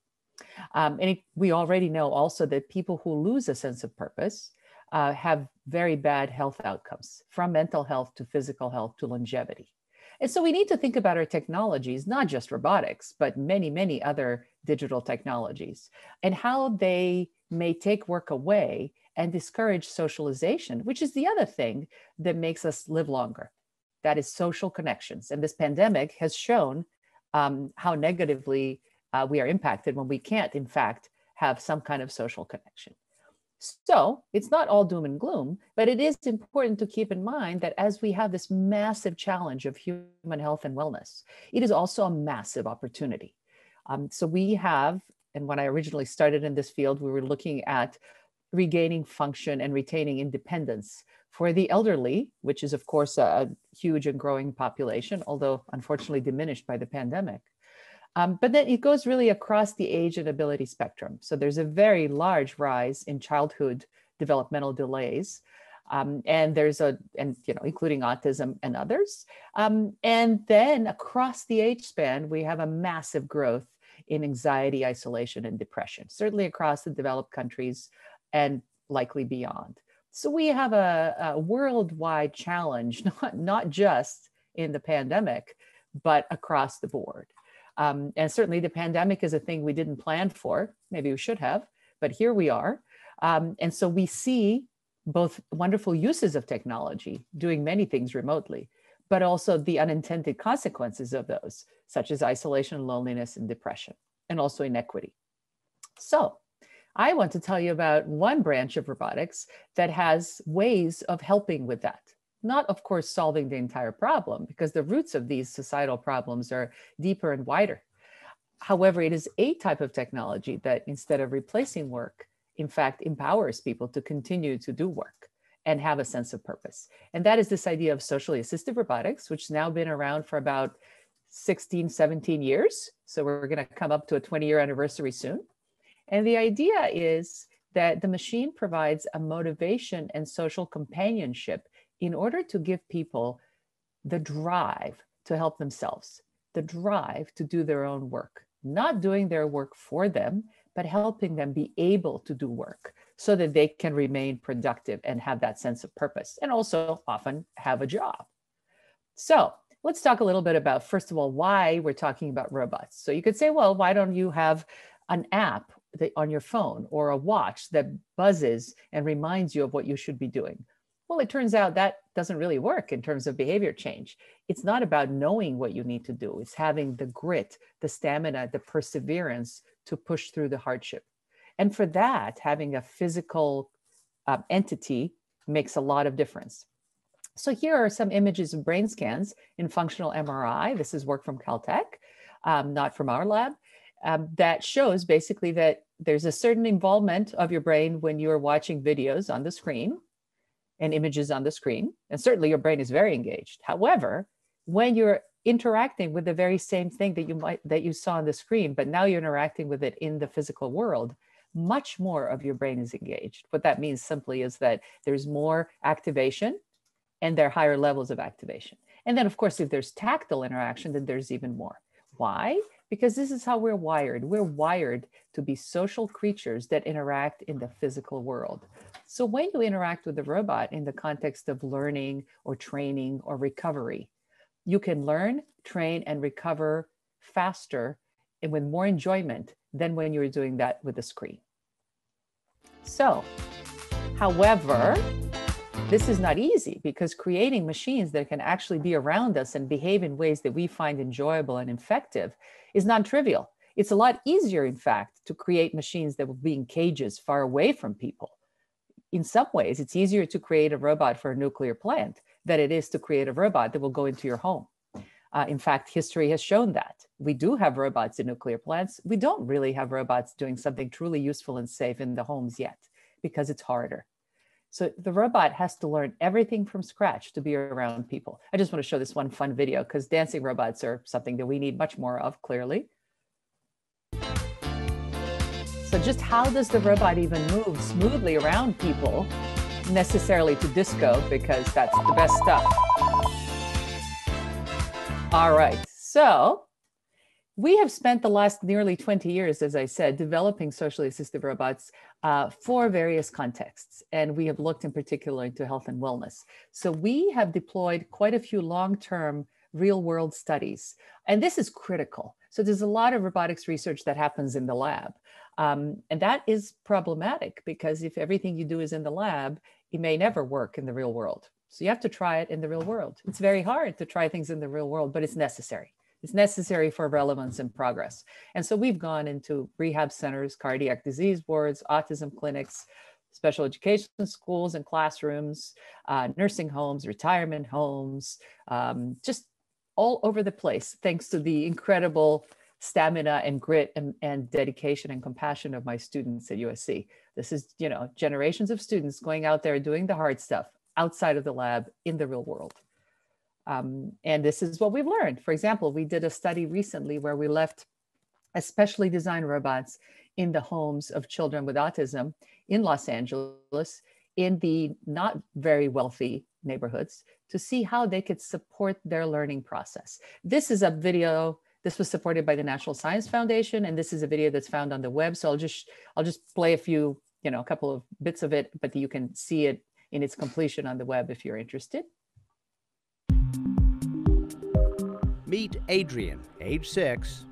[SPEAKER 4] Um, and it, we already know also that people who lose a sense of purpose uh, have very bad health outcomes from mental health to physical health to longevity. And so we need to think about our technologies, not just robotics, but many, many other digital technologies and how they may take work away and discourage socialization, which is the other thing that makes us live longer. That is social connections. And this pandemic has shown um, how negatively uh, we are impacted when we can't, in fact, have some kind of social connection. So it's not all doom and gloom, but it is important to keep in mind that as we have this massive challenge of human health and wellness, it is also a massive opportunity. Um, so we have, and when I originally started in this field, we were looking at regaining function and retaining independence. For the elderly, which is, of course, a huge and growing population, although unfortunately diminished by the pandemic. Um, but then it goes really across the age and ability spectrum. So there's a very large rise in childhood developmental delays. Um, and there's a, and you know, including autism and others. Um, and then across the age span, we have a massive growth in anxiety, isolation, and depression, certainly across the developed countries and likely beyond. So we have a, a worldwide challenge, not, not just in the pandemic, but across the board. Um, and certainly the pandemic is a thing we didn't plan for. Maybe we should have, but here we are. Um, and so we see both wonderful uses of technology, doing many things remotely, but also the unintended consequences of those, such as isolation, loneliness, and depression, and also inequity. So I want to tell you about one branch of robotics that has ways of helping with that. Not, of course, solving the entire problem, because the roots of these societal problems are deeper and wider. However, it is a type of technology that instead of replacing work, in fact, empowers people to continue to do work and have a sense of purpose. And that is this idea of socially assisted robotics, which has now been around for about 16, 17 years. So we're going to come up to a 20 year anniversary soon. And the idea is that the machine provides a motivation and social companionship in order to give people the drive to help themselves, the drive to do their own work, not doing their work for them, but helping them be able to do work so that they can remain productive and have that sense of purpose and also often have a job. So let's talk a little bit about, first of all, why we're talking about robots. So you could say, well, why don't you have an app that, on your phone or a watch that buzzes and reminds you of what you should be doing? Well, it turns out that doesn't really work in terms of behavior change. It's not about knowing what you need to do, it's having the grit, the stamina, the perseverance to push through the hardship. And for that, having a physical uh, entity makes a lot of difference. So here are some images of brain scans in functional MRI. This is work from Caltech, um, not from our lab, um, that shows basically that there's a certain involvement of your brain when you are watching videos on the screen and images on the screen. And certainly your brain is very engaged. However, when you're interacting with the very same thing that you might that you saw on the screen, but now you're interacting with it in the physical world, much more of your brain is engaged. What that means simply is that there's more activation and there are higher levels of activation. And then of course, if there's tactile interaction, then there's even more. Why? Because this is how we're wired. We're wired to be social creatures that interact in the physical world. So when you interact with the robot in the context of learning or training or recovery, you can learn, train, and recover faster and with more enjoyment than when you're doing that with the screen. So, however, this is not easy because creating machines that can actually be around us and behave in ways that we find enjoyable and effective is non trivial. It's a lot easier, in fact, to create machines that will be in cages far away from people in some ways, it's easier to create a robot for a nuclear plant than it is to create a robot that will go into your home. Uh, in fact, history has shown that. We do have robots in nuclear plants. We don't really have robots doing something truly useful and safe in the homes yet because it's harder. So the robot has to learn everything from scratch to be around people. I just want to show this one fun video because dancing robots are something that we need much more of, clearly. So just how does the robot even move smoothly around people, necessarily to disco, because that's the best stuff. All right, so we have spent the last nearly 20 years, as I said, developing socially assistive robots uh, for various contexts. And we have looked in particular into health and wellness. So we have deployed quite a few long-term real world studies. And this is critical. So there's a lot of robotics research that happens in the lab. Um, and that is problematic because if everything you do is in the lab, it may never work in the real world. So you have to try it in the real world. It's very hard to try things in the real world, but it's necessary. It's necessary for relevance and progress. And so we've gone into rehab centers, cardiac disease wards, autism clinics, special education schools and classrooms, uh, nursing homes, retirement homes, um, just all over the place, thanks to the incredible stamina and grit and, and dedication and compassion of my students at USC. This is, you know, generations of students going out there doing the hard stuff outside of the lab in the real world. Um, and this is what we've learned. For example, we did a study recently where we left especially designed robots in the homes of children with autism in Los Angeles in the not very wealthy neighborhoods to see how they could support their learning process. This is a video this was supported by the National Science Foundation, and this is a video that's found on the web. So I'll just I'll just play a few, you know, a couple of bits of it, but you can see it in its completion on the web if you're interested.
[SPEAKER 6] Meet Adrian, age six.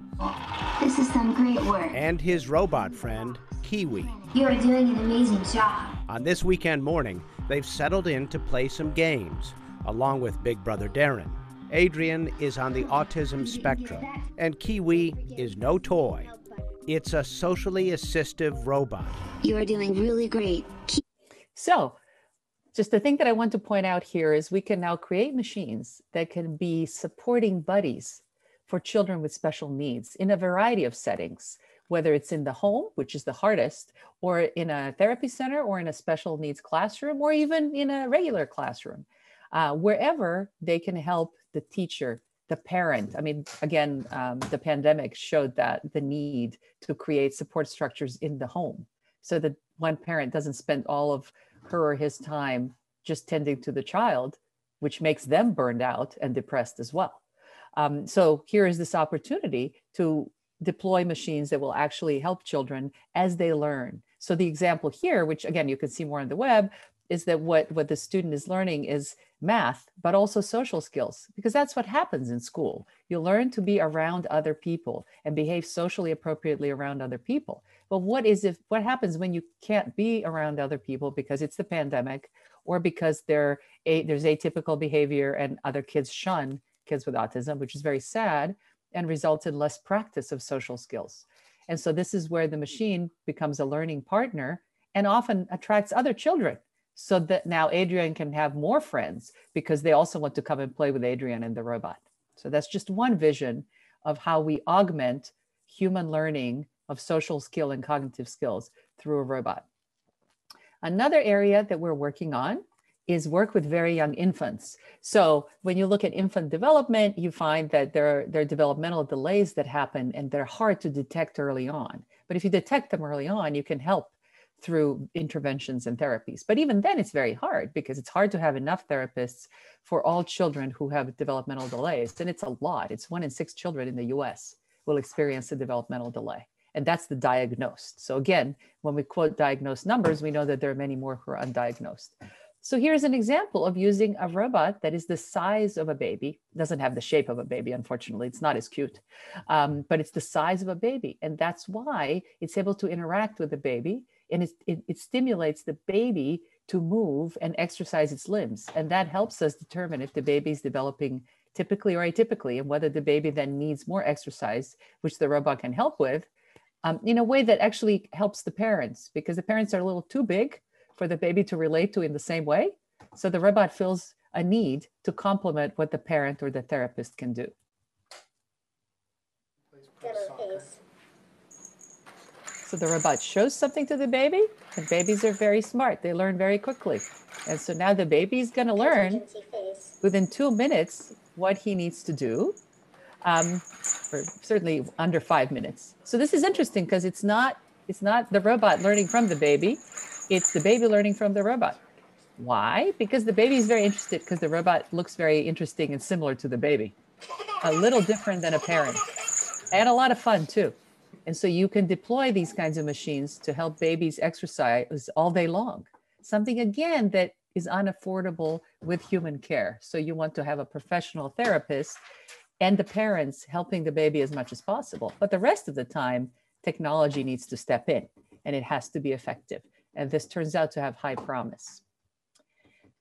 [SPEAKER 7] This is some great work.
[SPEAKER 6] And his robot friend, Kiwi.
[SPEAKER 7] You are doing an amazing job.
[SPEAKER 6] On this weekend morning, they've settled in to play some games, along with Big Brother Darren. Adrian is on the autism spectrum, and Kiwi is no toy. It's a socially assistive robot.
[SPEAKER 7] You are doing really great.
[SPEAKER 4] So, just the thing that I want to point out here is we can now create machines that can be supporting buddies for children with special needs in a variety of settings, whether it's in the home, which is the hardest, or in a therapy center, or in a special needs classroom, or even in a regular classroom, uh, wherever they can help the teacher, the parent. I mean, again, um, the pandemic showed that the need to create support structures in the home so that one parent doesn't spend all of her or his time just tending to the child, which makes them burned out and depressed as well. Um, so here is this opportunity to deploy machines that will actually help children as they learn. So the example here, which again, you can see more on the web, is that what, what the student is learning is math, but also social skills, because that's what happens in school. You learn to be around other people and behave socially appropriately around other people. But what is if what happens when you can't be around other people because it's the pandemic or because there a, there's atypical behavior and other kids shun kids with autism, which is very sad and results in less practice of social skills. And so this is where the machine becomes a learning partner and often attracts other children so that now Adrian can have more friends because they also want to come and play with Adrian and the robot. So that's just one vision of how we augment human learning of social skill and cognitive skills through a robot. Another area that we're working on is work with very young infants. So when you look at infant development, you find that there are, there are developmental delays that happen and they're hard to detect early on. But if you detect them early on, you can help through interventions and therapies. But even then, it's very hard because it's hard to have enough therapists for all children who have developmental delays. And it's a lot. It's one in six children in the US will experience a developmental delay. And that's the diagnosed. So again, when we quote diagnosed numbers, we know that there are many more who are undiagnosed. So here's an example of using a robot that is the size of a baby. It doesn't have the shape of a baby, unfortunately. It's not as cute, um, but it's the size of a baby. And that's why it's able to interact with the baby and it, it, it stimulates the baby to move and exercise its limbs. And that helps us determine if the baby is developing typically or atypically and whether the baby then needs more exercise, which the robot can help with, um, in a way that actually helps the parents because the parents are a little too big for the baby to relate to in the same way. So the robot feels a need to complement what the parent or the therapist can do. So the robot shows something to the baby, and babies are very smart. They learn very quickly. And so now the baby is going to learn within two minutes what he needs to do, um, or certainly under five minutes. So this is interesting because it's not it's not the robot learning from the baby. It's the baby learning from the robot. Why? Because the baby is very interested because the robot looks very interesting and similar to the baby. A little different than a parent. And a lot of fun too. And so you can deploy these kinds of machines to help babies exercise all day long. Something again that is unaffordable with human care. So you want to have a professional therapist and the parents helping the baby as much as possible. But the rest of the time, technology needs to step in and it has to be effective. And this turns out to have high promise.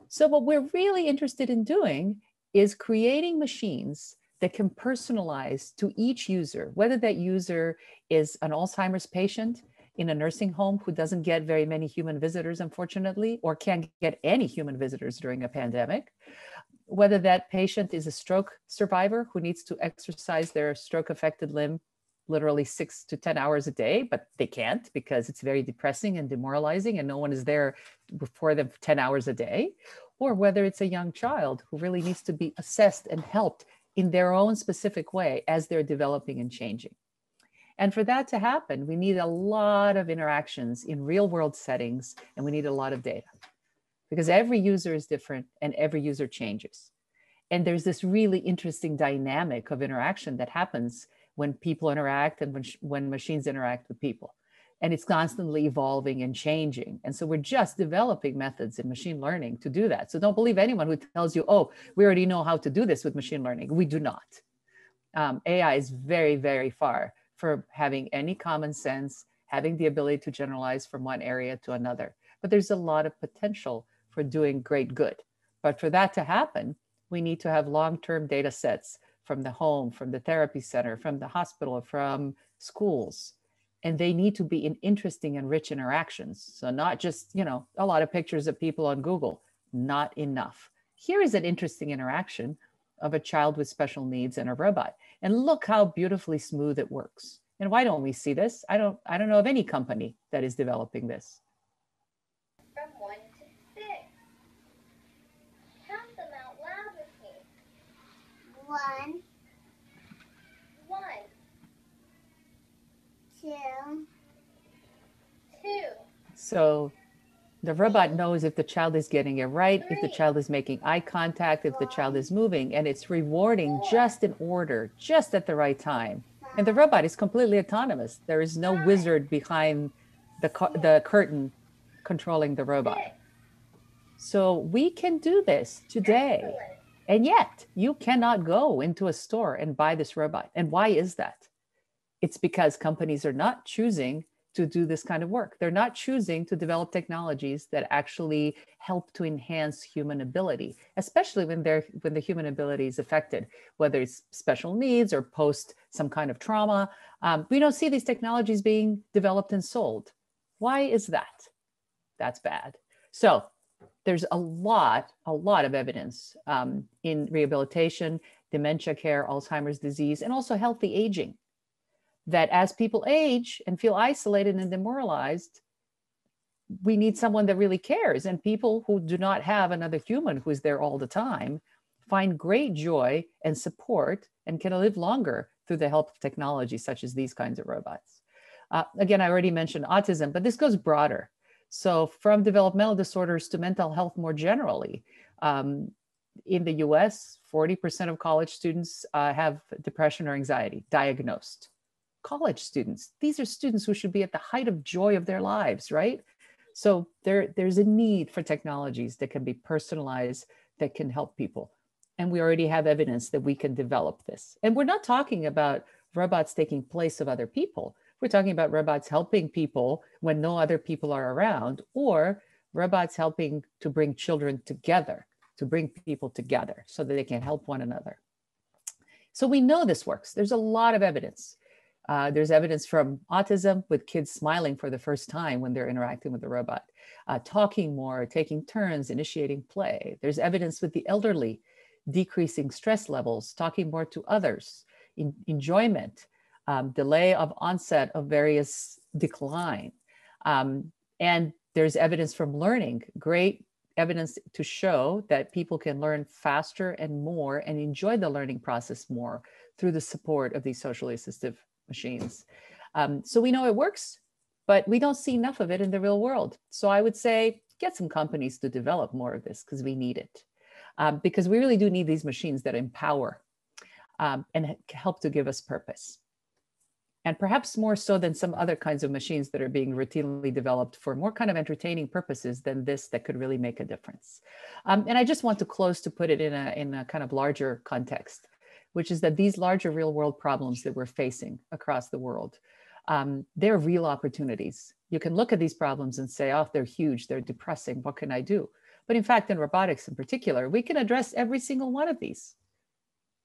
[SPEAKER 4] So, what we're really interested in doing is creating machines that can personalize to each user, whether that user is an Alzheimer's patient in a nursing home who doesn't get very many human visitors, unfortunately, or can't get any human visitors during a pandemic, whether that patient is a stroke survivor who needs to exercise their stroke affected limb literally six to 10 hours a day, but they can't because it's very depressing and demoralizing and no one is there for them 10 hours a day. Or whether it's a young child who really needs to be assessed and helped in their own specific way as they're developing and changing. And for that to happen, we need a lot of interactions in real world settings and we need a lot of data because every user is different and every user changes. And there's this really interesting dynamic of interaction that happens when people interact and when, when machines interact with people. And it's constantly evolving and changing. And so we're just developing methods in machine learning to do that. So don't believe anyone who tells you, oh, we already know how to do this with machine learning. We do not. Um, AI is very, very far from having any common sense, having the ability to generalize from one area to another. But there's a lot of potential for doing great good. But for that to happen, we need to have long-term data sets from the home, from the therapy center, from the hospital, from schools. And they need to be in interesting and rich interactions. So not just, you know, a lot of pictures of people on Google, not enough. Here is an interesting interaction of a child with special needs and a robot. And look how beautifully smooth it works. And why don't we see this? I don't I don't know of any company that is developing this.
[SPEAKER 8] From one to six. Count them out loud with me.
[SPEAKER 7] One,
[SPEAKER 8] One,
[SPEAKER 7] two,
[SPEAKER 8] two,
[SPEAKER 4] So the robot knows if the child is getting it right, if the child is making eye contact, if the child is moving, and it's rewarding just in order, just at the right time. And the robot is completely autonomous. There is no wizard behind the, the curtain controlling the robot.
[SPEAKER 8] six.
[SPEAKER 4] So we can do this today.
[SPEAKER 8] Excellent.
[SPEAKER 4] And yet, you cannot go into a store and buy this robot. And why is that? It's because companies are not choosing to do this kind of work. They're not choosing to develop technologies that actually help to enhance human ability, especially when they're when the human ability is affected, whether it's special needs or post some kind of trauma. Um, we don't see these technologies being developed and sold. Why is that? That's bad. So there's a lot, a lot of evidence um, in rehabilitation, dementia care, Alzheimer's disease, and also healthy aging. That as people age and feel isolated and demoralized, we need someone that really cares. And people who do not have another human who is there all the time find great joy and support and can live longer through the help of technology such as these kinds of robots. Uh, again, I already mentioned autism, but this goes broader. So, from developmental disorders to mental health more generally, um, in the US, 40% of college students uh, have depression or anxiety diagnosed. College students, these are students who should be at the height of joy of their lives, right? So, there, there's a need for technologies that can be personalized, that can help people. And we already have evidence that we can develop this. And we're not talking about robots taking place of other people. We're talking about robots helping people when no other people are around, or robots helping to bring children together, to bring people together so that they can help one another. So we know this works. There's a lot of evidence. Uh, there's evidence from autism with kids smiling for the first time when they're interacting with the robot, uh, talking more, taking turns, initiating play. There's evidence with the elderly, decreasing stress levels, talking more to others, enjoyment, um, delay of onset of various decline. Um, and there's evidence from learning, great evidence to show that people can learn faster and more and enjoy the learning process more through the support of these socially assistive machines. Um, so we know it works, but we don't see enough of it in the real world. So I would say get some companies to develop more of this because we need it. Um, because we really do need these machines that empower um, and help to give us purpose and perhaps more so than some other kinds of machines that are being routinely developed for more kind of entertaining purposes than this that could really make a difference. Um, and I just want to close to put it in a, in a kind of larger context, which is that these larger real world problems that we're facing across the world, um, they're real opportunities. You can look at these problems and say, oh, they're huge, they're depressing, what can I do? But in fact, in robotics in particular, we can address every single one of these.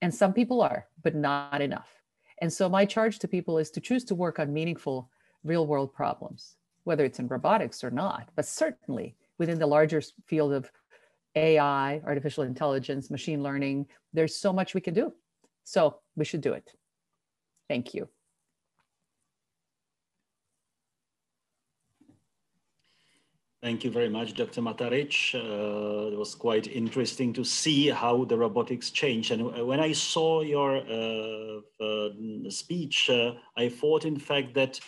[SPEAKER 4] And some people are, but not enough. And so my charge to people is to choose to work on meaningful real world problems, whether it's in robotics or not, but certainly within the larger field of AI, artificial intelligence, machine learning, there's so much we can do. So we should do it. Thank you.
[SPEAKER 2] Thank you very much, Dr. Matarić. Uh, it was quite interesting to see how the robotics changed. And when I saw your uh, uh, speech, uh, I thought, in fact, that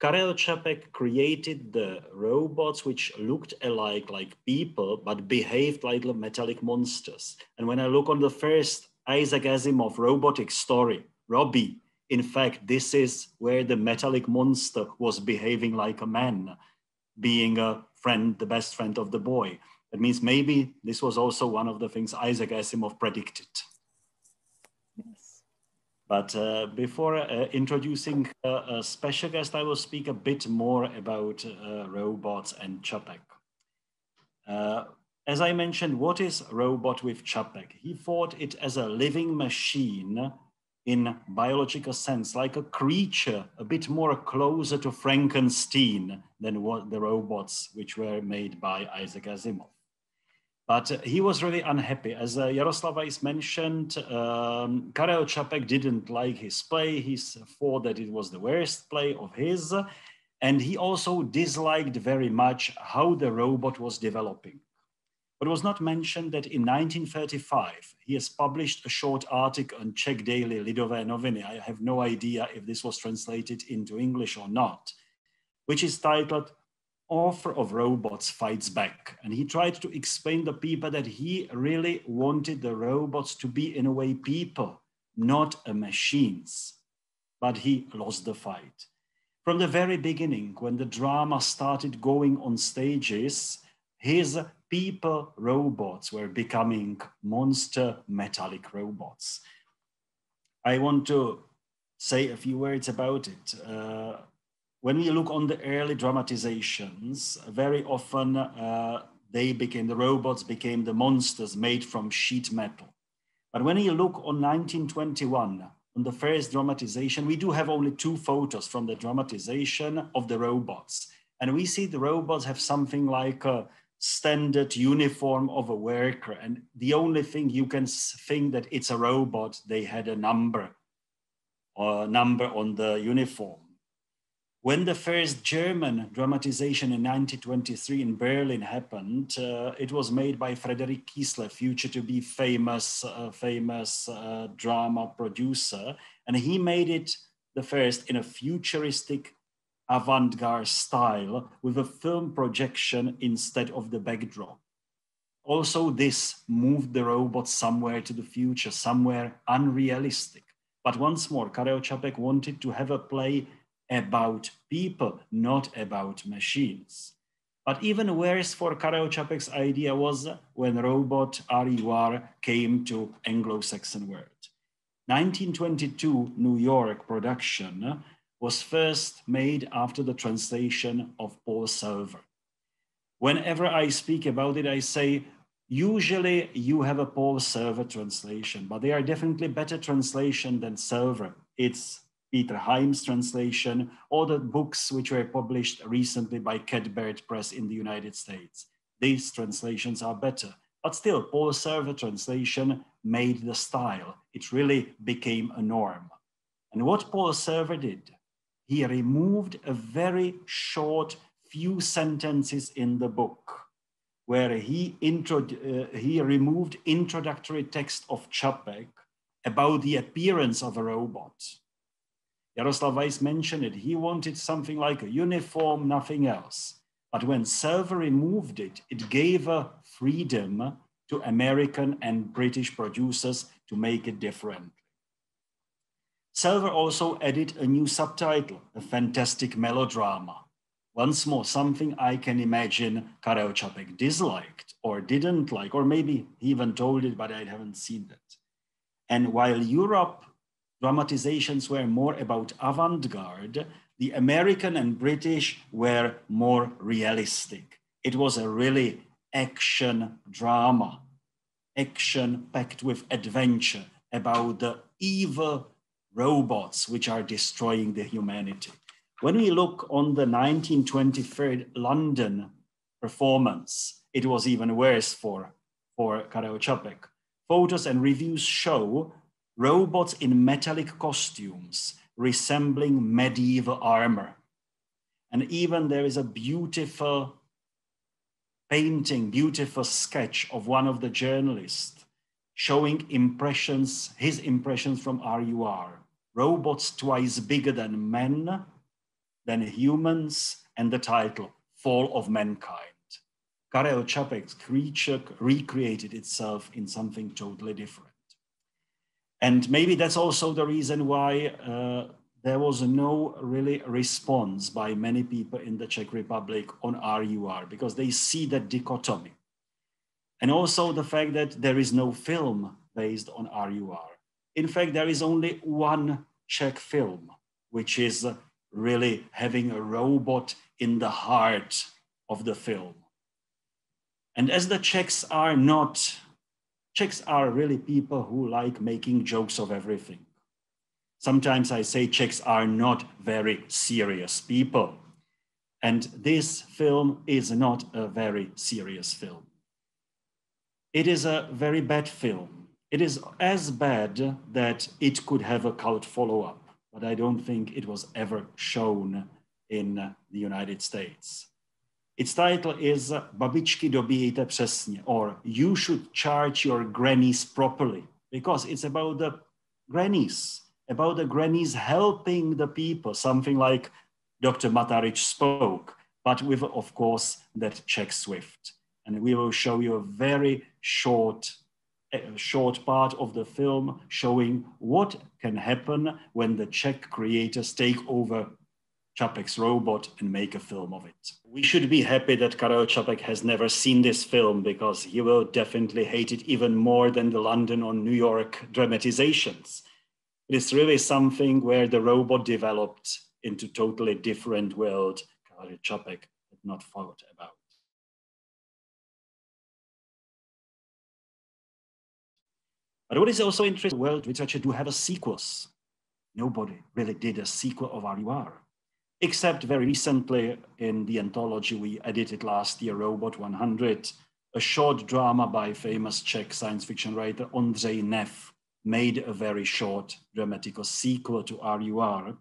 [SPEAKER 2] Karel Čapek created the robots which looked alike like people, but behaved like metallic monsters. And when I look on the first Isaac Asimov robotic story, Robbie, in fact, this is where the metallic monster was behaving like a man, being a friend, the best friend of the boy. That means maybe this was also one of the things Isaac Asimov predicted.
[SPEAKER 4] Yes.
[SPEAKER 2] But uh, before uh, introducing uh, a special guest, I will speak a bit more about uh, robots and Čapek. Uh, as I mentioned, what is robot with Čapek? He thought it as a living machine in biological sense, like a creature, a bit more closer to Frankenstein than what the robots which were made by Isaac Asimov. But he was really unhappy. As uh, Jaroslav Veis mentioned, um, Karel Čapek didn't like his play. He thought that it was the worst play of his. And he also disliked very much how the robot was developing. But it was not mentioned that in 1935, he has published a short article on Czech daily Lidové noviny. I have no idea if this was translated into English or not, which is titled Author of Robots Fights Back. And he tried to explain to people that he really wanted the robots to be, in a way, people, not machines. But he lost the fight. From the very beginning, when the drama started going on stages, his people robots were becoming monster metallic robots. I want to say a few words about it. Uh, when we look on the early dramatizations, very often uh, they became, the robots became the monsters made from sheet metal. But when you look on 1921, on the first dramatization, we do have only two photos from the dramatization of the robots. And we see the robots have something like a standard uniform of a worker. And the only thing you can think that it's a robot, they had a number or a number on the uniform. When the first German dramatization in 1923 in Berlin happened, uh, it was made by Frederick Kiesler, future to be famous, uh, famous uh, drama producer. And he made it the first in a futuristic avant-garde style with a film projection instead of the backdrop. Also, this moved the robot somewhere to the future, somewhere unrealistic. But once more, Karel Čapek wanted to have a play about people, not about machines. But even worse for Karel Čapek's idea was when robot RUR came to Anglo-Saxon world. 1922 New York production was first made after the translation of Paul Selver. Whenever I speak about it, I say, usually you have a Paul Selver translation, but they are definitely better translation than Selver. It's Peter Heim's translation, or the books which were published recently by Catbird Press in the United States. These translations are better, but still, Paul Selver translation made the style. It really became a norm. And what Paul Selver did, he removed a very short few sentences in the book where he, uh, he removed introductory text of Čapek about the appearance of a robot. Jaroslav Veis mentioned it. He wanted something like a uniform, nothing else. But when Selver removed it, it gave a freedom to American and British producers to make it different. Selver also added a new subtitle, a fantastic melodrama. Once more, something I can imagine Karel Čapek disliked or didn't like, or maybe he even told it, but I haven't seen that. And while Europe dramatizations were more about avant-garde, the American and British were more realistic. It was a really action drama, action packed with adventure about the evil robots which are destroying the humanity. When we look on the 1923 London performance, it was even worse for, for Karel Čapek. Photos and reviews show robots in metallic costumes resembling medieval armor. And even there is a beautiful painting, beautiful sketch of one of the journalists showing impressions, his impressions from RUR robots twice bigger than men, than humans, and the title, Fall of Mankind. Karel Čapek's creature recreated itself in something totally different. And maybe that's also the reason why uh, there was no really response by many people in the Czech Republic on RUR because they see that dichotomy. And also the fact that there is no film based on RUR. In fact, there is only one Czech film, which is really having a robot in the heart of the film. And as the Czechs are not, Czechs are really people who like making jokes of everything. Sometimes I say Czechs are not very serious people. And this film is not a very serious film. It is a very bad film. It is as bad that it could have a cult follow up, but I don't think it was ever shown in the United States. Its title is Babičky dobíjejte přesně, or You Should Charge Your Grannies Properly, because it's about the grannies, about the grannies helping the people, something like Dr. Matarić spoke, but with, of course, that Czech Swift. And we will show you a very short, a short part of the film showing what can happen when the Czech creators take over Čapek's robot and make a film of it. We should be happy that Karel Čapek has never seen this film because he will definitely hate it even more than the London or New York dramatizations. It is really something where the robot developed into totally different world Karel Čapek had not thought about. But what is also interesting, world literature do have a sequels. Nobody really did a sequel of RUR except very recently in the anthology we edited last year, Robot 100, a short drama by famous Czech science fiction writer Ondřej Neff made a very short dramatical sequel to RUR,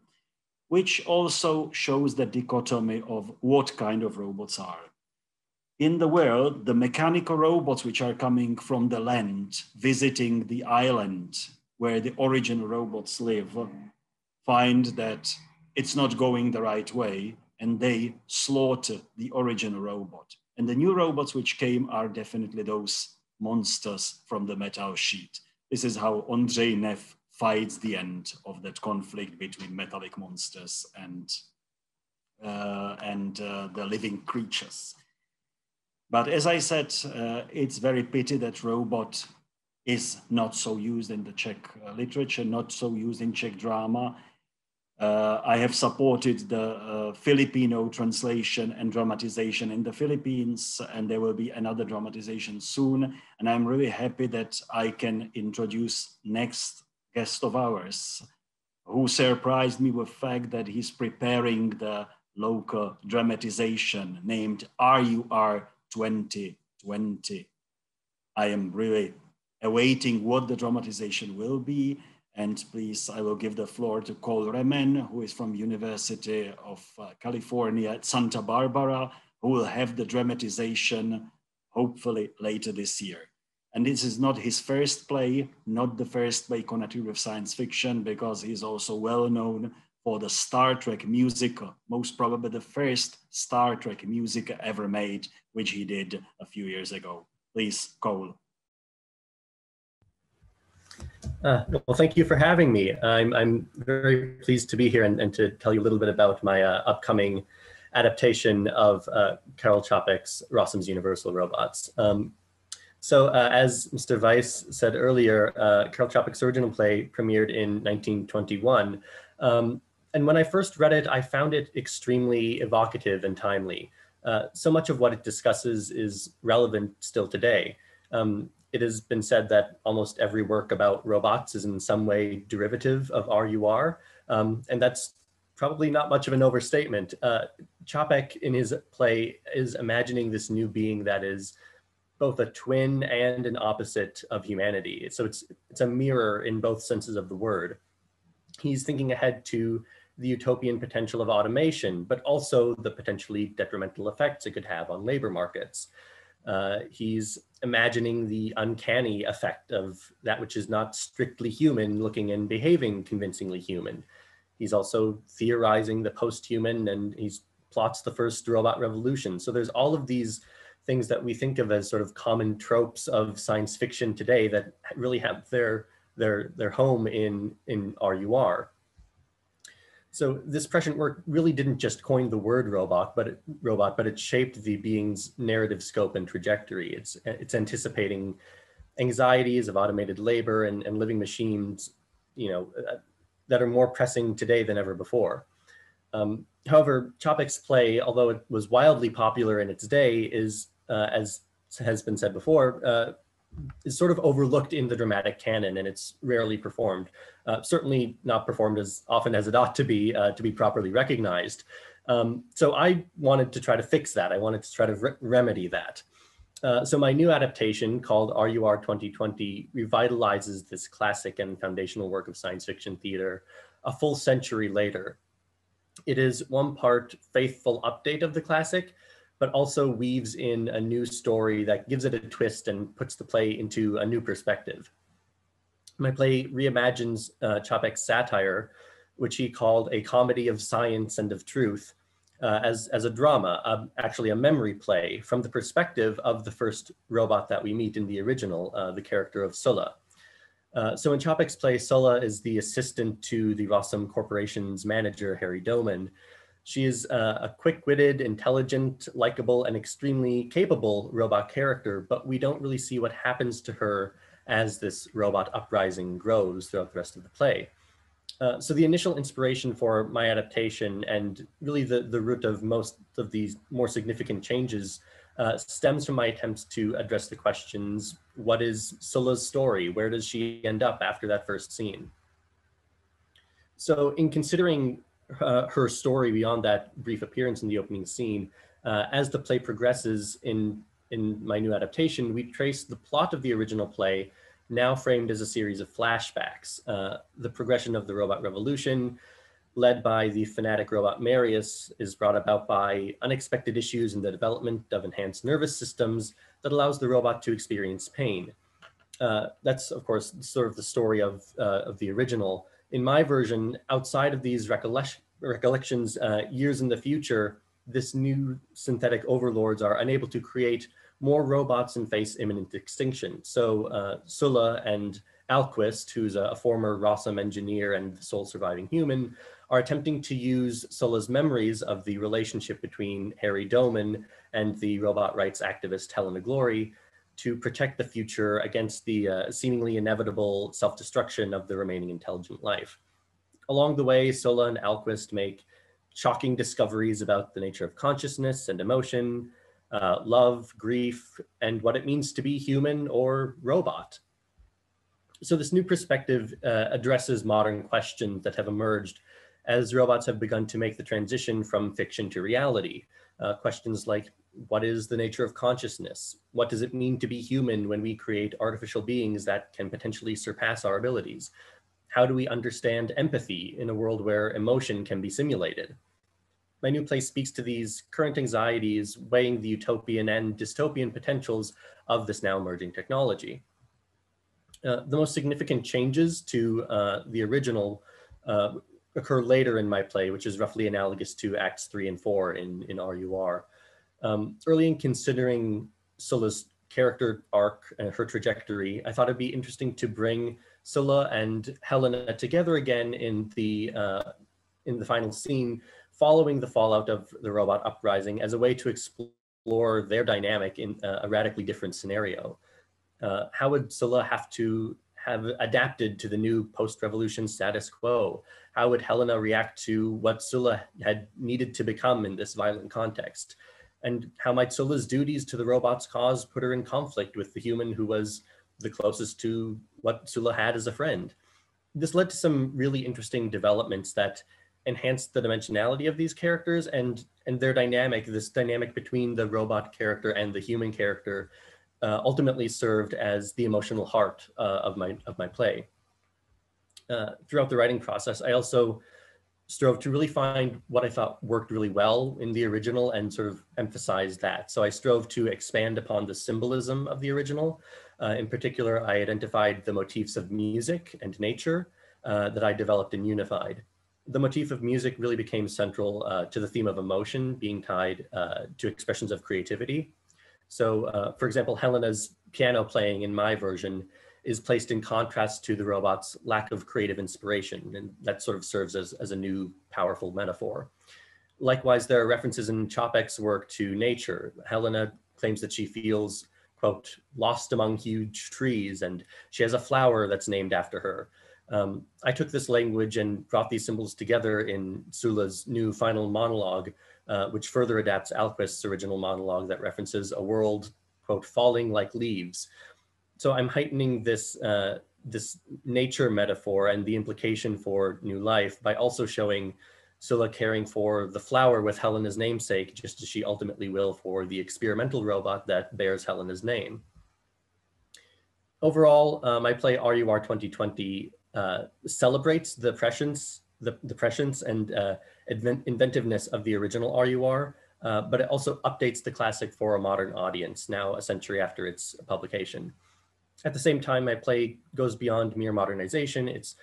[SPEAKER 2] which also shows the dichotomy of what kind of robots are. In the world, the mechanical robots which are coming from the land, visiting the island where the original robots live, find that it's not going the right way and they slaughter the original robot. And the new robots which came are definitely those monsters from the metal sheet. This is how Ondřej Neff fights the end of that conflict between metallic monsters and, uh, and uh, the living creatures. But as I said, uh, it's very pity that robot is not so used in the Czech uh, literature, not so used in Czech drama, uh, I have supported the uh, Filipino translation and dramatization in the Philippines, and there will be another dramatization soon. And I'm really happy that I can introduce next guest of ours, who surprised me with the fact that he's preparing the local dramatization named RUR 2020. I am really awaiting what the dramatization will be and please, I will give the floor to Cole Remmen, who is from University of uh, California at Santa Barbara, who will have the dramatization hopefully later this year. And this is not his first play, not the first play connected with science fiction, because he's also well known for the Star Trek musical, most probably the first Star Trek music ever made, which he did a few years ago. Please, Cole.
[SPEAKER 9] Uh, well, thank you for having me. I'm, I'm very pleased to be here and, and to tell you a little bit about my uh, upcoming adaptation of uh, Karel Čapek's Rossum's Universal Robots. Um, so uh, as Mr. Veis said earlier, uh, Karel Čapek's original play premiered in 1921. Um, and when I first read it, I found it extremely evocative and timely. Uh, so much of what it discusses is relevant still today. Um, it has been said that almost every work about robots is in some way derivative of RUR, um, and that's probably not much of an overstatement. Uh, in his play is imagining this new being that is both a twin and an opposite of humanity. So it's, it's a mirror in both senses of the word. He's thinking ahead to the utopian potential of automation, but also the potentially detrimental effects it could have on labor markets. Uh, he's imagining the uncanny effect of that which is not strictly human looking and behaving convincingly human. He's also theorizing the post-human and he plots the first robot revolution. So there's all of these things that we think of as sort of common tropes of science fiction today that really have their their their home in in RUR. So this prescient work really didn't just coin the word robot, but it, robot, but it shaped the being's narrative scope and trajectory. It's it's anticipating anxieties of automated labor and, and living machines you know, uh, that are more pressing today than ever before. Um, however, Čapek's play, although it was wildly popular in its day, is, uh, as has been said before, uh, is sort of overlooked in the dramatic canon and it's rarely performed. Uh, certainly not performed as often as it ought to be uh, to be properly recognized. Um, so I wanted to try to fix that. I wanted to try to re remedy that. Uh, so my new adaptation called RUR 2020 revitalizes this classic and foundational work of science fiction theater a full century later. It is one part faithful update of the classic, but also weaves in a new story that gives it a twist and puts the play into a new perspective. My play reimagines uh, Čapek's satire, which he called a comedy of science and of truth, uh, as, as a drama, uh, actually a memory play from the perspective of the first robot that we meet in the original, uh, the character of Sulla. Uh, so in Čapek's play, Sulla is the assistant to the Rossum Corporation's manager, Harry Domin. She is a quick-witted, intelligent, likable, and extremely capable robot character, but we don't really see what happens to her as this robot uprising grows throughout the rest of the play. Uh, so the initial inspiration for my adaptation and really the, the root of most of these more significant changes uh, stems from my attempts to address the questions, what is Sulla's story? Where does she end up after that first scene? So in considering uh, her story beyond that brief appearance in the opening scene, uh, as the play progresses in, in my new adaptation, we trace the plot of the original play now framed as a series of flashbacks. Uh, the progression of the robot revolution, led by the fanatic robot Marius, is brought about by unexpected issues in the development of enhanced nervous systems that allows the robot to experience pain. Uh, that's, of course, sort of the story of, uh, of the original. In my version, outside of these recollections, uh, years in the future, this new synthetic overlords are unable to create more robots and face imminent extinction. So uh, Sulla and Alquist, who's a, former Rossum engineer and the sole surviving human, are attempting to use Sulla's memories of the relationship between Harry Domin and the robot rights activist Helena Glory to protect the future against the uh, seemingly inevitable self-destruction of the remaining intelligent life. Along the way, Sulla and Alquist make shocking discoveries about the nature of consciousness and emotion, uh, love, grief, and what it means to be human or robot. So this new perspective uh, addresses modern questions that have emerged as robots have begun to make the transition from fiction to reality. Uh, questions like, what is the nature of consciousness? What does it mean to be human when we create artificial beings that can potentially surpass our abilities? How do we understand empathy in a world where emotion can be simulated? my new play speaks to these current anxieties, weighing the utopian and dystopian potentials of this now emerging technology. Uh, the most significant changes to uh, the original uh, occur later in my play, which is roughly analogous to Acts 3 and 4 in, in RUR. Um, early in considering Sulla's character arc and her trajectory, I thought it'd be interesting to bring Sulla and Helena together again in the, uh, in the final scene following the fallout of the robot uprising as a way to explore their dynamic in a radically different scenario. Uh, how would Sulla have to have adapted to the new post-revolution status quo? How would Helena react to what Sulla had needed to become in this violent context? And how might Sulla's duties to the robot's cause put her in conflict with the human who was the closest to what Sulla had as a friend? This led to some really interesting developments that enhanced the dimensionality of these characters and and their dynamic, this dynamic between the robot character and the human character, uh, ultimately served as the emotional heart uh, of my of my play. Uh, throughout the writing process, I also strove to really find what I thought worked really well in the original and sort of emphasize that. So I strove to expand upon the symbolism of the original. Uh, in particular, I identified the motifs of music and nature uh, that I developed and unified the motif of music really became central uh, to the theme of emotion being tied uh, to expressions of creativity. So uh, for example, Helena's piano playing in my version is placed in contrast to the robot's lack of creative inspiration. And that sort of serves as, as a new powerful metaphor. Likewise, there are references in Čapek's work to nature. Helena claims that she feels, quote, lost among huge trees and she has a flower that's named after her. Um, I took this language and brought these symbols together in Sulla's new final monologue, uh, which further adapts Alquist's original monologue that references a world, quote, falling like leaves. So I'm heightening this, uh, this nature metaphor and the implication for new life by also showing Sulla caring for the flower with Helena's namesake, just as she ultimately will for the experimental robot that bears Helena's name. Overall, uh, my play RUR 2020 uh, celebrates the prescience, the, the prescience and uh, inventiveness of the original RUR, uh, but it also updates the classic for a modern audience now a century after its publication. At the same time, my play goes beyond mere modernization. It's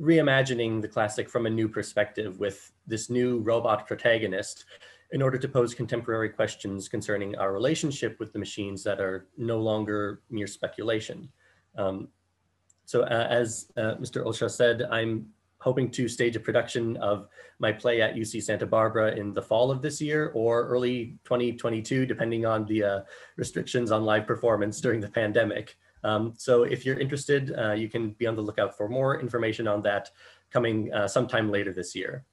[SPEAKER 9] reimagining the classic from a new perspective with this new robot protagonist in order to pose contemporary questions concerning our relationship with the machines that are no longer mere speculation. Um, so uh, as uh, Mr. Olša said, I'm hoping to stage a production of my play at UC Santa Barbara in the fall of this year or early 2022, depending on the uh, restrictions on live performance during the pandemic. Um, so if you're interested, uh, you can be on the lookout for more information on that coming uh, sometime later this year.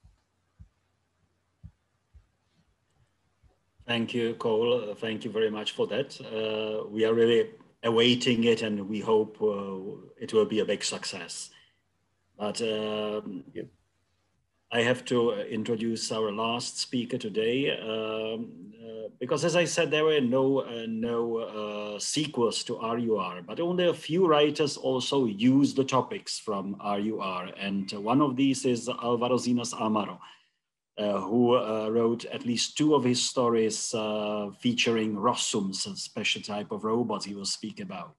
[SPEAKER 2] Thank you, Cole. Uh, thank you very much for that. Uh, we are really awaiting it and we hope uh, it will be a big success. But um, I have to introduce our last speaker today um, uh, because, as I said, there were no uh, no uh, sequels to RUR, but only a few writers also use the topics from RUR, and one of these is Alvaro Zinos-Amaro. Uh, who uh, wrote at least two of his stories uh, featuring Rossums, a special type of robot he will speak about.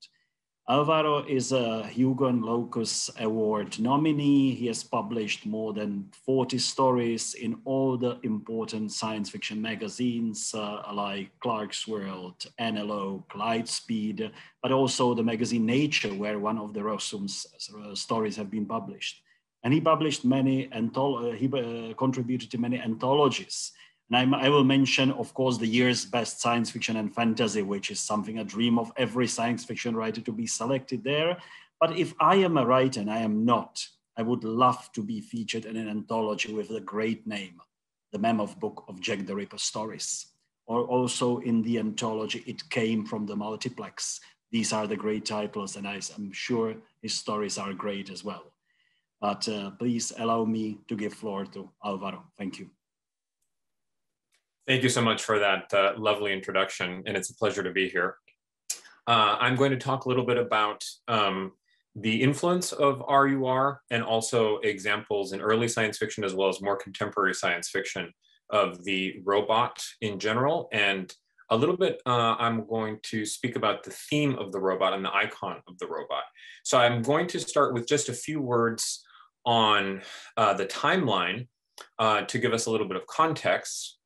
[SPEAKER 2] Alvaro is a Hugo and Locus Award nominee. He has published more than 40 stories in all the important science fiction magazines uh, like Clarkesworld, Analog, Lightspeed, but also the magazine Nature, where one of the Rossum's uh, stories have been published. And he published many, antholo- he uh, contributed to many anthologies and I, I, will mention, of course, the year's best science fiction and fantasy, which is something a dream of every science fiction writer to be selected there. But if I am a writer and I am not, I would love to be featured in an anthology with a great name, the Mammoth Book of Jack the Ripper stories. Or also in the anthology, it came from the multiplex. These are the great titles, and I, am sure his stories are great as well. But uh, please allow me to give floor to Alvaro. Thank you.
[SPEAKER 5] Thank you so much for that uh, lovely introduction, and it's a pleasure to be here. Uh, I'm going to talk a little bit about um, the influence of RUR and also examples in early science fiction as well as more contemporary science fiction of the robot in general. And a little bit, uh, I'm going to speak about the theme of the robot and the icon of the robot. So I'm going to start with just a few words on uh, the timeline uh, to give us a little bit of context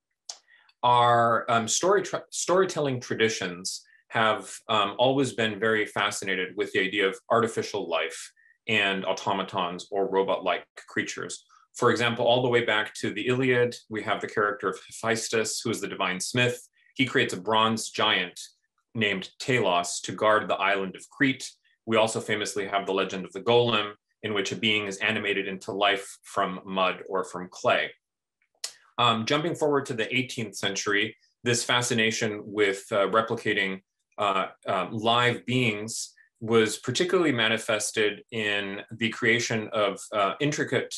[SPEAKER 5] our um, story tra storytelling traditions have um, always been very fascinated with the idea of artificial life and automatons or robot-like creatures. For example, all the way back to the Iliad, we have the character of Hephaestus, who is the divine smith. He creates a bronze giant named Talos to guard the island of Crete. We also famously have the legend of the golem, in which a being is animated into life from mud or from clay. Um, jumping forward to the 18th century, this fascination with uh, replicating uh, uh, live beings was particularly manifested in the creation of uh, intricate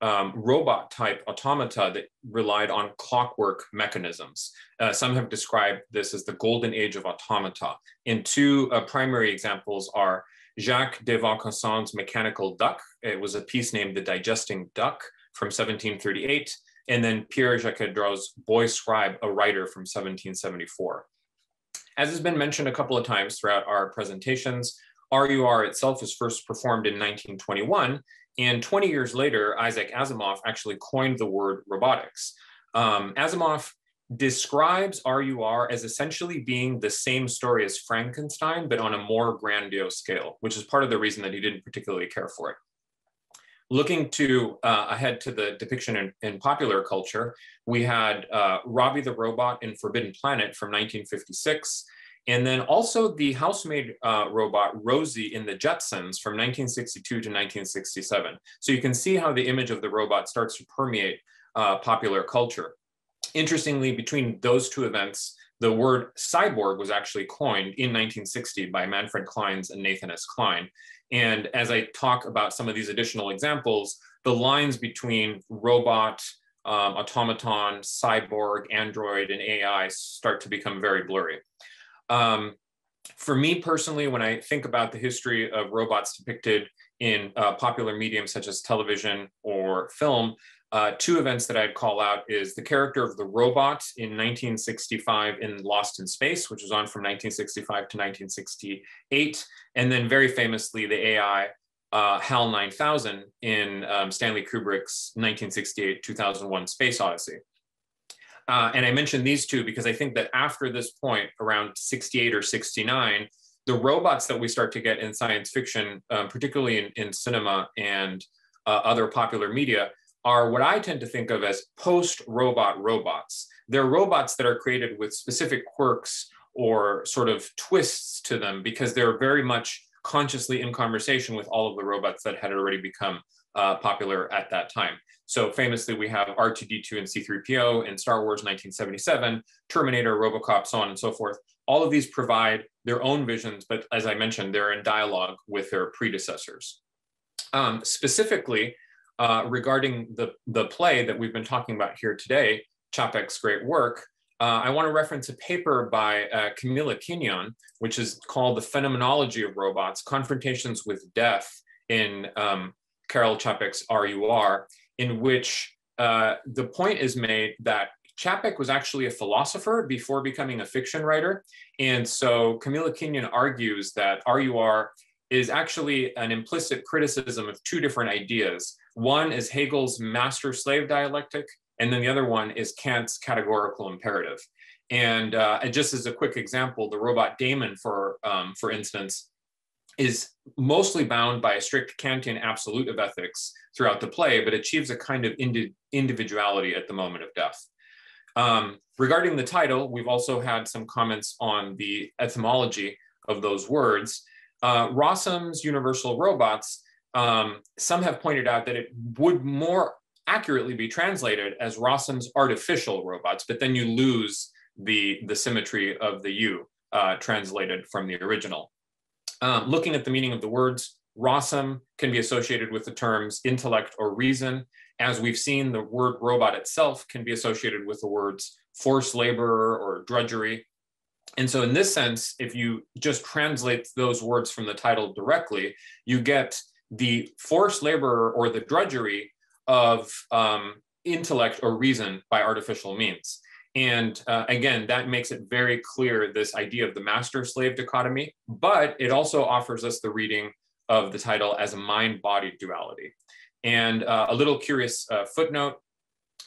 [SPEAKER 5] um, robot type automata that relied on clockwork mechanisms. Uh, some have described this as the golden age of automata. And two uh, primary examples are Jacques de Vaucanson's Mechanical Duck. It was a piece named The Digesting Duck from 1738 and then Pierre Jaquet-Droz's Boy Scribe, a writer from 1774. As has been mentioned a couple of times throughout our presentations, RUR itself was first performed in 1921, and 20 years later, Isaac Asimov actually coined the word robotics. Um, Asimov describes RUR as essentially being the same story as Frankenstein, but on a more grandiose scale, which is part of the reason that he didn't particularly care for it. Looking to uh, ahead to the depiction in, in popular culture, we had uh, Robbie the Robot in Forbidden Planet from 1956. And then also the housemaid uh, robot Rosie in the Jetsons from 1962 to 1967. So you can see how the image of the robot starts to permeate uh, popular culture. Interestingly, between those two events, the word cyborg was actually coined in 1960 by Manfred Clynes and Nathan S. Kline. And as I talk about some of these additional examples, the lines between robot, um, automaton, cyborg, android, and AI start to become very blurry. Um, for me personally, when I think about the history of robots depicted in uh, popular mediums such as television or film, uh, two events that I'd call out is the character of the robot in 1965 in Lost in Space, which was on from 1965 to 1968, and then very famously the AI uh, HAL 9000 in um, Stanley Kubrick's 1968-2001 Space Odyssey. Uh, and I mentioned these two because I think that after this point, around 68 or 69, the robots that we start to get in science fiction, um, particularly in, in, cinema and uh, other popular media, are what I tend to think of as post-robot robots. They're robots that are created with specific quirks or sort of twists to them because they're very much consciously in conversation with all of the robots that had already become uh, popular at that time. So famously, we have R2D2 and C3PO in Star Wars 1977, Terminator, Robocop, so on and so forth. All of these provide their own visions, but as I mentioned, they're in dialogue with their predecessors. Um, specifically, uh, regarding the, the play that we've been talking about here today, Čapek's great work, uh, I want to reference a paper by uh, Kamila Kinyon, which is called The Phenomenology of Robots, Confrontations with Death in um, Karel Čapek's RUR, in which uh, the point is made that Chapek was actually a philosopher before becoming a fiction writer. And so Kamila Kinyon argues that RUR is actually an implicit criticism of two different ideas. One is Hegel's master slave dialectic, and then the other one is Kant's categorical imperative. And, uh, and just as a quick example, the robot Damon, for, um, for instance, is mostly bound by a strict Kantian absolute of ethics throughout the play, but achieves a kind of indi individuality at the moment of death. Um, regarding the title, we've also had some comments on the etymology of those words. Uh, Rossum's Universal Robots, um, some have pointed out that it would more accurately be translated as Rossum's artificial robots, but then you lose the, the symmetry of the U uh, translated from the original. Um, looking at the meaning of the words, Rossum can be associated with the terms intellect or reason. As we've seen, the word robot itself can be associated with the words forced labor or drudgery. And so in this sense, if you just translate those words from the title directly, you get the forced labor or the drudgery of um, intellect or reason by artificial means. And uh, again, that makes it very clear this idea of the master slave dichotomy, but it also offers us the reading of the title as a mind body duality. And uh, a little curious uh, footnote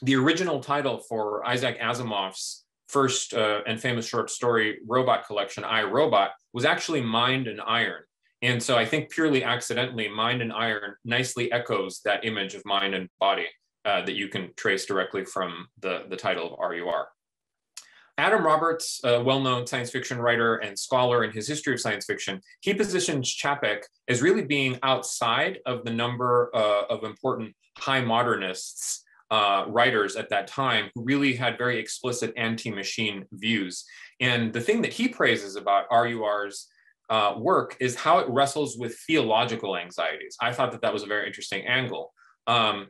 [SPEAKER 5] the original title for Isaac Asimov's first uh, and famous short story robot collection, I Robot, was actually Mind and Iron. And so I think purely accidentally, Mind and Iron nicely echoes that image of mind and body uh, that you can trace directly from the, the title of RUR. Adam Roberts, a well-known science fiction writer and scholar in his history of science fiction, he positions Čapek as really being outside of the number uh, of important high modernists uh, writers at that time who really had very explicit anti-machine views. And the thing that he praises about RUR's uh, work is how it wrestles with theological anxieties. I thought that that was a very interesting angle. Um,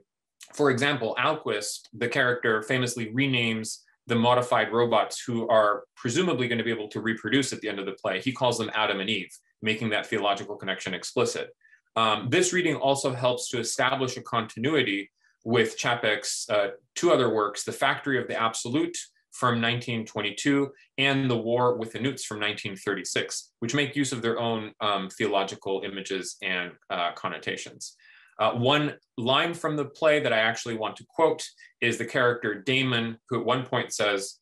[SPEAKER 5] for example, Alquist, the character, famously renames the modified robots who are presumably going to be able to reproduce at the end of the play. He calls them Adam and Eve, making that theological connection explicit. Um, this reading also helps to establish a continuity with Čapek's uh, two other works, The Factory of the Absolute from 1922 and The War with the Newts from 1936, which make use of their own um, theological images and uh, connotations. Uh, one line from the play that I actually want to quote is the character Damon, who at one point says,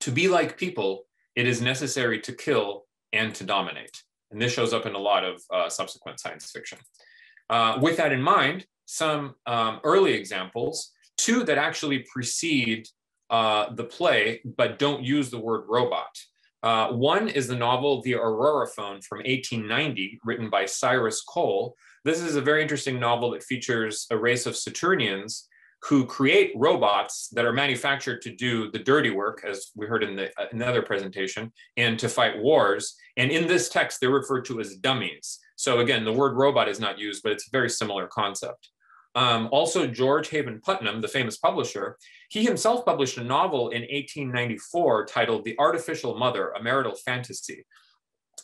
[SPEAKER 5] To be like people, it is necessary to kill and to dominate. And this shows up in a lot of uh, subsequent science fiction. Uh, with that in mind, some um, early examples, two that actually precede uh, the play, but don't use the word robot. Uh, one is the novel The Auroraphone from 1890, written by Cyrus Cole. This is a very interesting novel that features a race of Saturnians who create robots that are manufactured to do the dirty work, as we heard in the uh, another presentation, and to fight wars. And in this text, they're referred to as dummies. So again, the word robot is not used, but it's a very similar concept. Um, also, George Haven Putnam, the famous publisher, he himself published a novel in 1894 titled The Artificial Mother, a Marital Fantasy.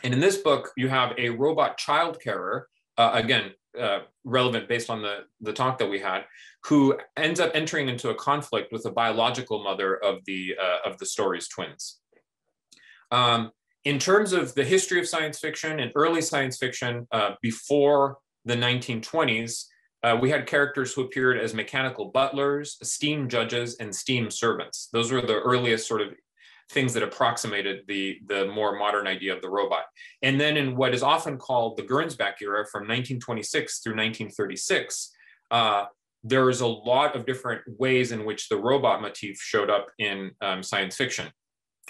[SPEAKER 5] And in this book, you have a robot child carer, uh, again, uh, relevant based on the, the talk that we had, who ends up entering into a conflict with the biological mother of the, uh, of the story's twins. Um, in terms of the history of science fiction and early science fiction uh, before the 1920s, uh, we had characters who appeared as mechanical butlers, steam judges, and steam servants. Those were the earliest sort of things that approximated the, the more modern idea of the robot. And then in what is often called the Gernsback era from 1926 through 1936, uh, there is a lot of different ways in which the robot motif showed up in um, science fiction.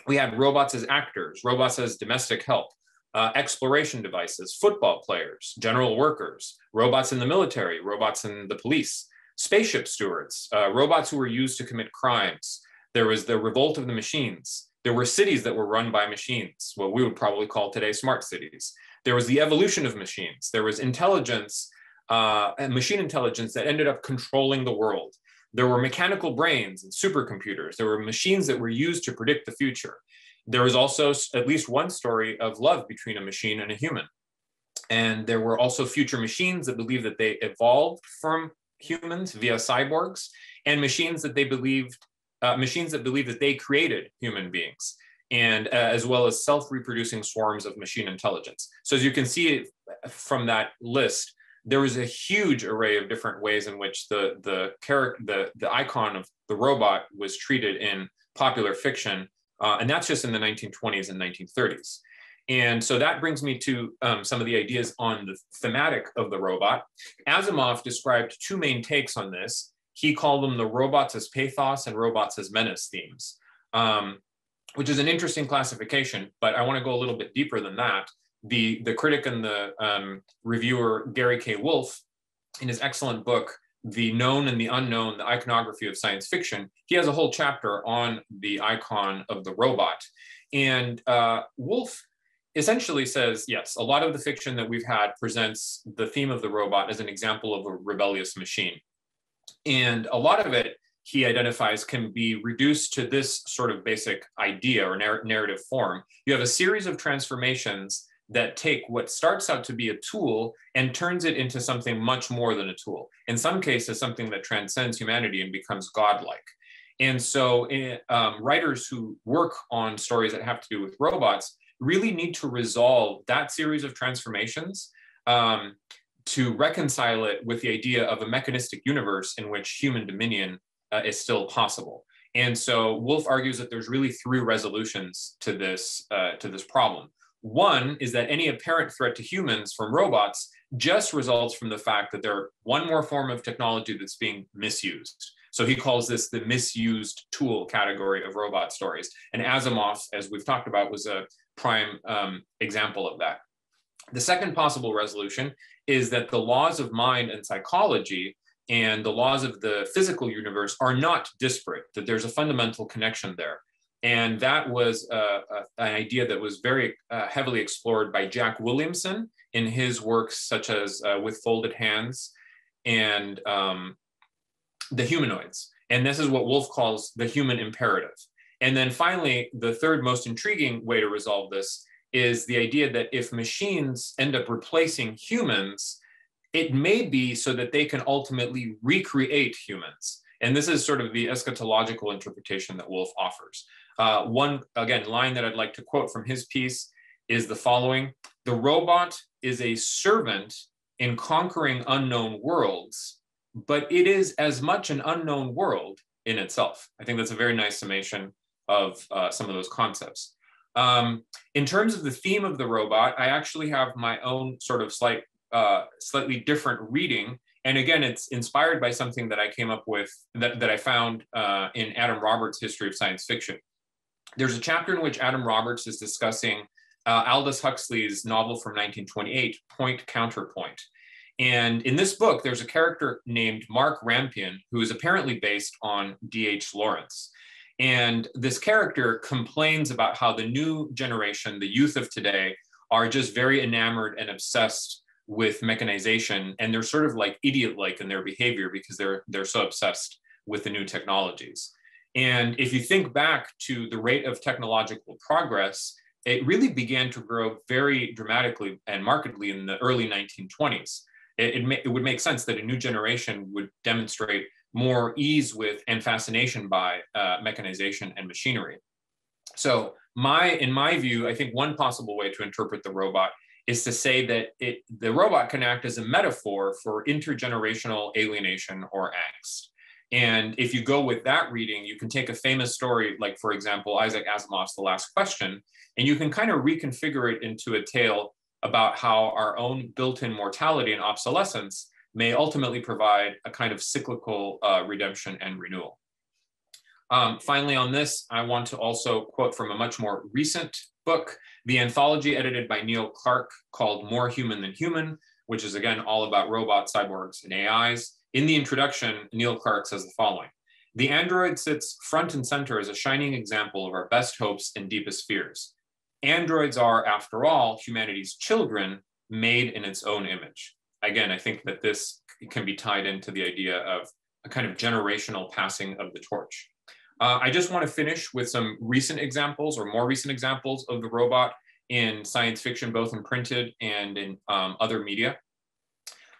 [SPEAKER 5] We had robots as actors, robots as domestic help, uh, exploration devices, football players, general workers, robots in the military, robots in the police, spaceship stewards, uh, robots who were used to commit crimes. There was the revolt of the machines. There were cities that were run by machines, what we would probably call today smart cities. There was the evolution of machines. There was intelligence uh, machine intelligence that ended up controlling the world. There were mechanical brains and supercomputers. There were machines that were used to predict the future there was also at least one story of love between a machine and a human. And there were also future machines that believed that they evolved from humans via cyborgs, and machines that they believed, uh, machines that believed that they created human beings, and uh, as well as self-reproducing swarms of machine intelligence. So as you can see from that list, there was a huge array of different ways in which the the character, the the icon of the robot was treated in popular fiction uh, and that's just in the 1920s and 1930s. And so that brings me to um, some of the ideas on the thematic of the robot. Asimov described two main takes on this. He called them the robots as pathos and robots as menace themes, um, which is an interesting classification, but I want to go a little bit deeper than that. The, the critic and the um, reviewer, Gary K. Wolfe, in his excellent book, the known and the unknown, the iconography of science fiction, he has a whole chapter on the icon of the robot. And uh, Wolfe essentially says, yes, a lot of the fiction that we've had presents the theme of the robot as an example of a rebellious machine. And a lot of it he identifies can be reduced to this sort of basic idea or narr narrative form. You have a series of transformations that take what starts out to be a tool and turns it into something much more than a tool. In some cases, something that transcends humanity and becomes godlike. And so, eh, um, writers who work on stories that have to do with robots really need to resolve that series of transformations um, to reconcile it with the idea of a mechanistic universe in which human dominion uh, is still possible. And so Wolfe argues that there's really three resolutions to this, uh, to this problem. One is that any apparent threat to humans from robots just results from the fact that they're one more form of technology that's being misused. So he calls this the misused tool category of robot stories. And Asimov, as we've talked about, was a prime um, example of that. The second possible resolution is that the laws of mind and psychology and the laws of the physical universe are not disparate, that there's a fundamental connection there. And that was uh, an idea that was very uh, heavily explored by Jack Williamson in his works, such as uh, With Folded Hands and um, The Humanoids. And this is what Wolfe calls the human imperative. And then finally, the third most intriguing way to resolve this is the idea that if machines end up replacing humans, it may be so that they can ultimately recreate humans. And this is sort of the eschatological interpretation that Wolfe offers. Uh, one, again, line that I'd like to quote from his piece is the following The robot is a servant in conquering unknown worlds, but it is as much an unknown world in itself. I think that's a very nice summation of uh, some of those concepts. Um, in terms of the theme of the robot, I actually have my own sort of slight, uh, slightly different reading. And again, it's inspired by something that I came up with that, that I found uh, in Adam Roberts' History of Science Fiction. There's a chapter in which Adam Roberts is discussing uh, Aldous Huxley's novel from 1928, Point Counterpoint. And in this book, there's a character named Mark Rampion, who is apparently based on D.H. Lawrence. And this character complains about how the new generation, the youth of today, are just very enamored and obsessed with mechanization. And they're sort of like idiot like in their behavior because they're, they're so obsessed with the new technologies. And if you think back to the rate of technological progress, it really began to grow very dramatically and markedly in the early 1920s. It, it, it, would make sense that a new generation would demonstrate more ease with and fascination by uh, mechanization and machinery. So my, in my view, I think one possible way to interpret the robot is to say that it, the robot can act as a metaphor for intergenerational alienation or angst. And if you go with that reading, you can take a famous story, like, for example, Isaac Asimov's The Last Question, and you can kind of reconfigure it into a tale about how our own built in mortality and obsolescence may ultimately provide a kind of cyclical uh, redemption and renewal. Um, finally, on this, I want to also quote from a much more recent book, the anthology edited by Neil Clarke called More Human Than Human, which is again all about robots, cyborgs, and AIs. In the introduction, Neil Clarke says the following The android sits front and center as a shining example of our best hopes and deepest fears. Androids are, after all, humanity's children made in its own image. Again, I think that this can be tied into the idea of a kind of generational passing of the torch. Uh, I just want to finish with some recent examples or more recent examples of the robot in science fiction, both in printed and in um, other media.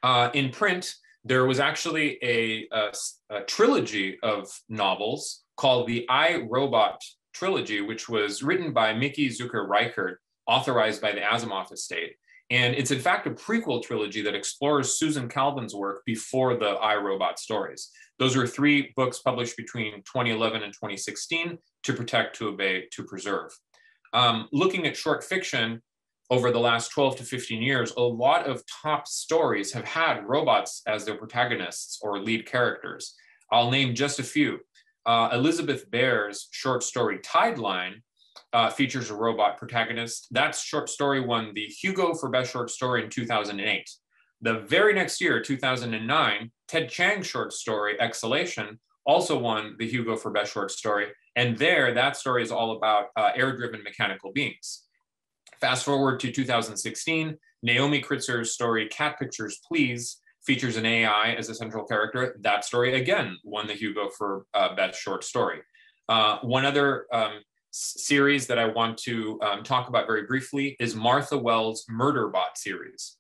[SPEAKER 5] Uh, in print, there was actually a, a, a trilogy of novels called the I, Robot trilogy, which was written by Mickey Zucker Reichert, authorized by the Asimov estate. And it's in fact a prequel trilogy that explores Susan Calvin's work before the I, Robot stories. Those are three books published between 2011 and 2016 to protect, to obey, to preserve. Um, looking at short fiction, over the last 12 to 15 years, a lot of top stories have had robots as their protagonists or lead characters. I'll name just a few. Uh, Elizabeth Bear's short story Tideline uh, features a robot protagonist. That short story won the Hugo for Best Short Story in 2008. The very next year, 2009, Ted Chiang's short story Exhalation also won the Hugo for Best Short Story. And there, that story is all about uh, air driven mechanical beings. Fast forward to 2016, Naomi Kritzer's story, Cat Pictures Please, features an AI as a central character. That story, again, won the Hugo for uh, Best Short Story. Uh, one other um, series that I want to um, talk about very briefly is Martha Wells' Murderbot series.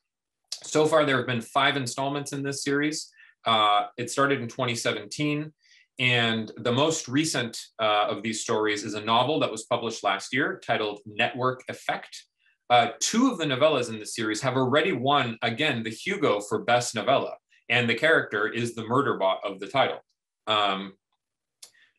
[SPEAKER 5] So far, there have been five installments in this series. Uh, it started in 2017. And the most recent uh, of these stories is a novel that was published last year titled Network Effect. Uh, two of the novellas in the series have already won, again, the Hugo for Best Novella, and the character is the murder bot of the title. Um,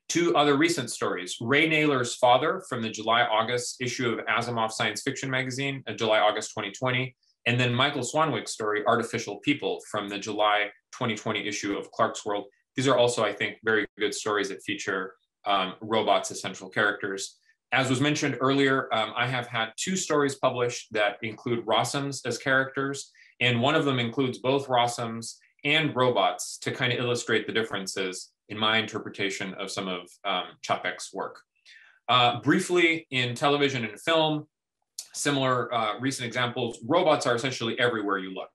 [SPEAKER 5] two other recent stories Ray Nayler's Father from the July August issue of Asimov Science Fiction magazine, uh, July August 2020, and then Michael Swanwick's story, Artificial People, from the July 2020 issue of Clarkesworld. These are also, I think, very good stories that feature um, robots as central characters. As was mentioned earlier, um, I have had two stories published that include Rossums as characters, and one of them includes both Rossums and robots to kind of illustrate the differences in my interpretation of some of um, Čapek's work. Uh, briefly, in television and film, similar uh, recent examples, robots are essentially everywhere you look.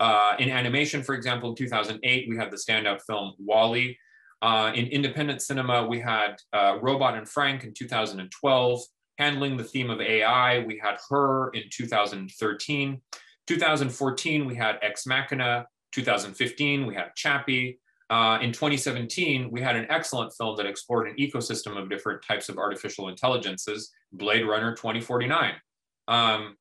[SPEAKER 5] Uh, in animation, for example, in 2008, we had the standout film WALL-E, uh, in independent cinema, we had uh, Robot and Frank in 2012. Handling the theme of AI, we had Her in 2013. 2014, we had Ex Machina. 2015, we had Chappie. Uh, in 2017, we had an excellent film that explored an ecosystem of different types of artificial intelligences, Blade Runner 2049. Um,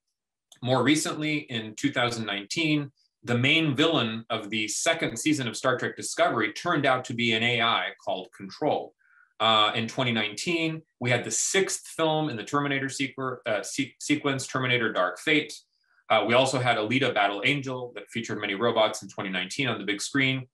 [SPEAKER 5] more recently, in 2019, the main villain of the second season of Star Trek Discovery turned out to be an AI called Control. Uh, in 2019, we had the sixth film in the Terminator uh, se- sequence, Terminator Dark Fate. Uh, we also had Alita Battle Angel that featured many robots in 2019 on the big screen.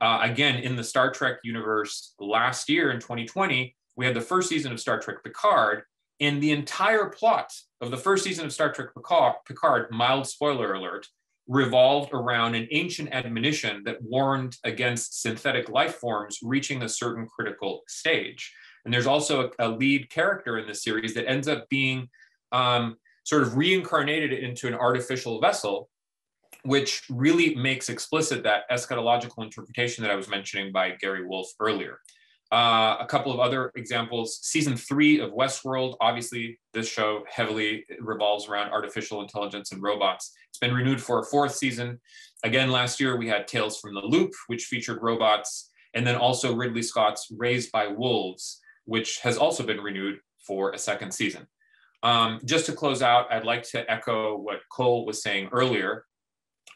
[SPEAKER 5] Uh, again, in the Star Trek universe last year in 2020, we had the first season of Star Trek Picard, And the entire plot of the first season of Star Trek Picard, Picard mild spoiler alert, revolved around an ancient admonition that warned against synthetic life forms reaching a certain critical stage. And there's also a, a lead character in the series that ends up being um, sort of reincarnated into an artificial vessel, which really makes explicit that eschatological interpretation that I was mentioning by Gary Wolfe earlier. Uh, a couple of other examples. Season three of Westworld, obviously, this show heavily revolves around artificial intelligence and robots. It's been renewed for a fourth season. Again, last year we had Tales from the Loop, which featured robots, and then also Ridley Scott's Raised by Wolves, which has also been renewed for a second season. Um, just to close out, I'd like to echo what Cole was saying earlier.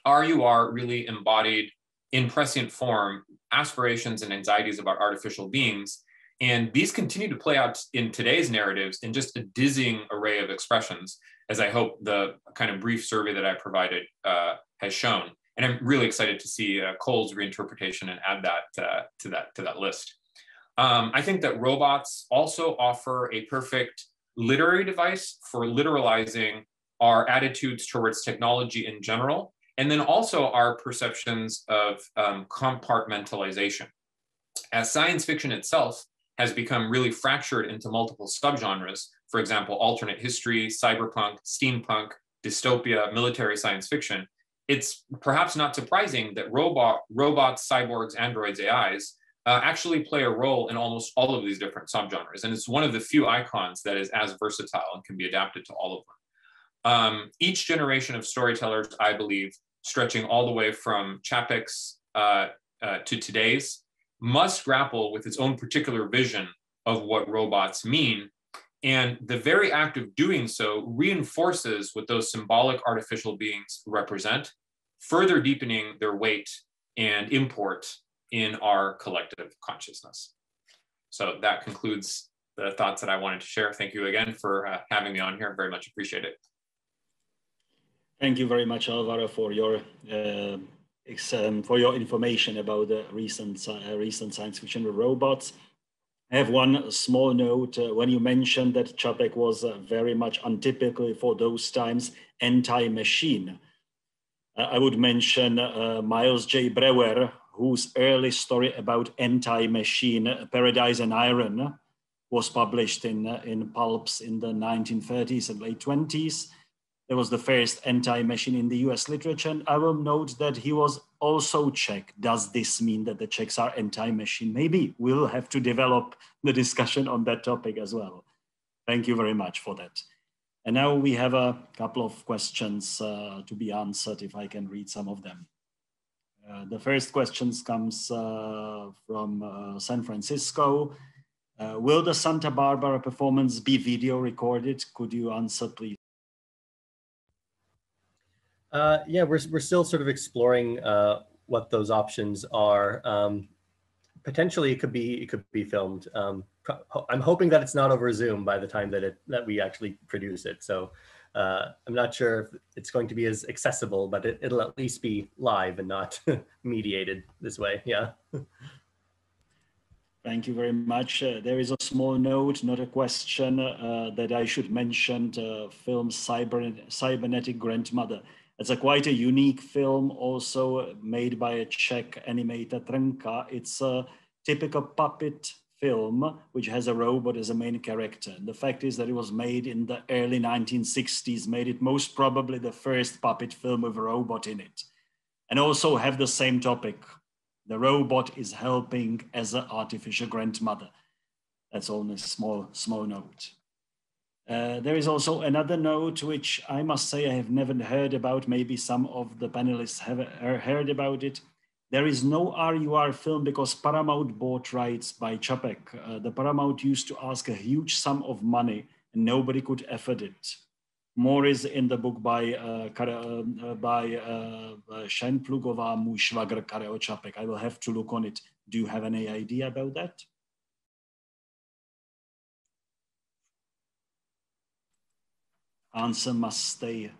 [SPEAKER 5] RUR really embodied in prescient form aspirations and anxieties about artificial beings. And these continue to play out in today's narratives in just a dizzying array of expressions, as I hope the kind of brief survey that I provided uh, has shown. And I'm really excited to see uh, Cole's reinterpretation and add that uh, to that to that list. Um, I think that robots also offer a perfect literary device for literalizing our attitudes towards technology in general and then also our perceptions of um, compartmentalization. As science fiction itself has become really fractured into multiple subgenres, for example, alternate history, cyberpunk, steampunk, dystopia, military science fiction, it's perhaps not surprising that robot, robots, cyborgs, androids, AIs uh, actually play a role in almost all of these different subgenres. And it's one of the few icons that is as versatile and can be adapted to all of them. Um, each generation of storytellers, I believe, stretching all the way from Čapek's uh, uh, to today's, must grapple with its own particular vision of what robots mean. And the very act of doing so reinforces what those symbolic artificial beings represent, further deepening their weight and import in our collective consciousness. So that concludes the thoughts that I wanted to share. Thank you again for uh, having me on here. Very much appreciate it.
[SPEAKER 2] Thank you very much, Alvaro, for your uh, for your information about the recent uh, recent science fiction with robots. I have one small note. Uh, when you mentioned that Čapek was uh, very much untypical for those times, anti-machine, uh, I would mention uh, Miles J. Breuer, whose early story about anti-machine, Paradise and Iron, was published in, in pulps in the 1930s and late 20s there was the first anti-machine in the US literature. And I will note that he was also Czech. Does this mean that the Czechs are anti-machine? Maybe we'll have to develop the discussion on that topic as well. Thank you very much for that. And now we have a couple of questions uh, to be answered, if I can read some of them. Uh, the first questions comes uh, from uh, San Francisco. Uh, will the Santa Barbara performance be video recorded? Could you answer, please?
[SPEAKER 9] Uh, yeah, we're, we're still sort of exploring uh, what those options are. Um, potentially, it could be it could be filmed. Um, I'm hoping that it's not over Zoom by the time that it that we actually produce it. So uh, I'm not sure if it's going to be as accessible, but it, will at least be live and not mediated this way. Yeah.
[SPEAKER 2] Thank you very much. Uh, there is a small note, not a question, uh, that I should mention. Uh, film Cyber, Cybernetic Grandmother. It's a quite a unique film, also made by a Czech animator Trnka. It's a typical puppet film which has a robot as a main character. And the fact is that it was made in the early 1960s, made it most probably the first puppet film with a robot in it. And also have the same topic. The robot is helping as an artificial grandmother. That's only a small, small note. Uh, there is also another note which I must say I have never heard about. Maybe some of the panelists have uh, heard about it. There is no RUR film because Paramount bought rights by Čapek. Uh, the Paramount used to ask a huge sum of money and nobody could afford it. More is in the book by uh, uh, by uh, Scheinpflugová, můj švagr Karel Čapek. I will have to look on it. Do you have any idea about that? Answer must stay,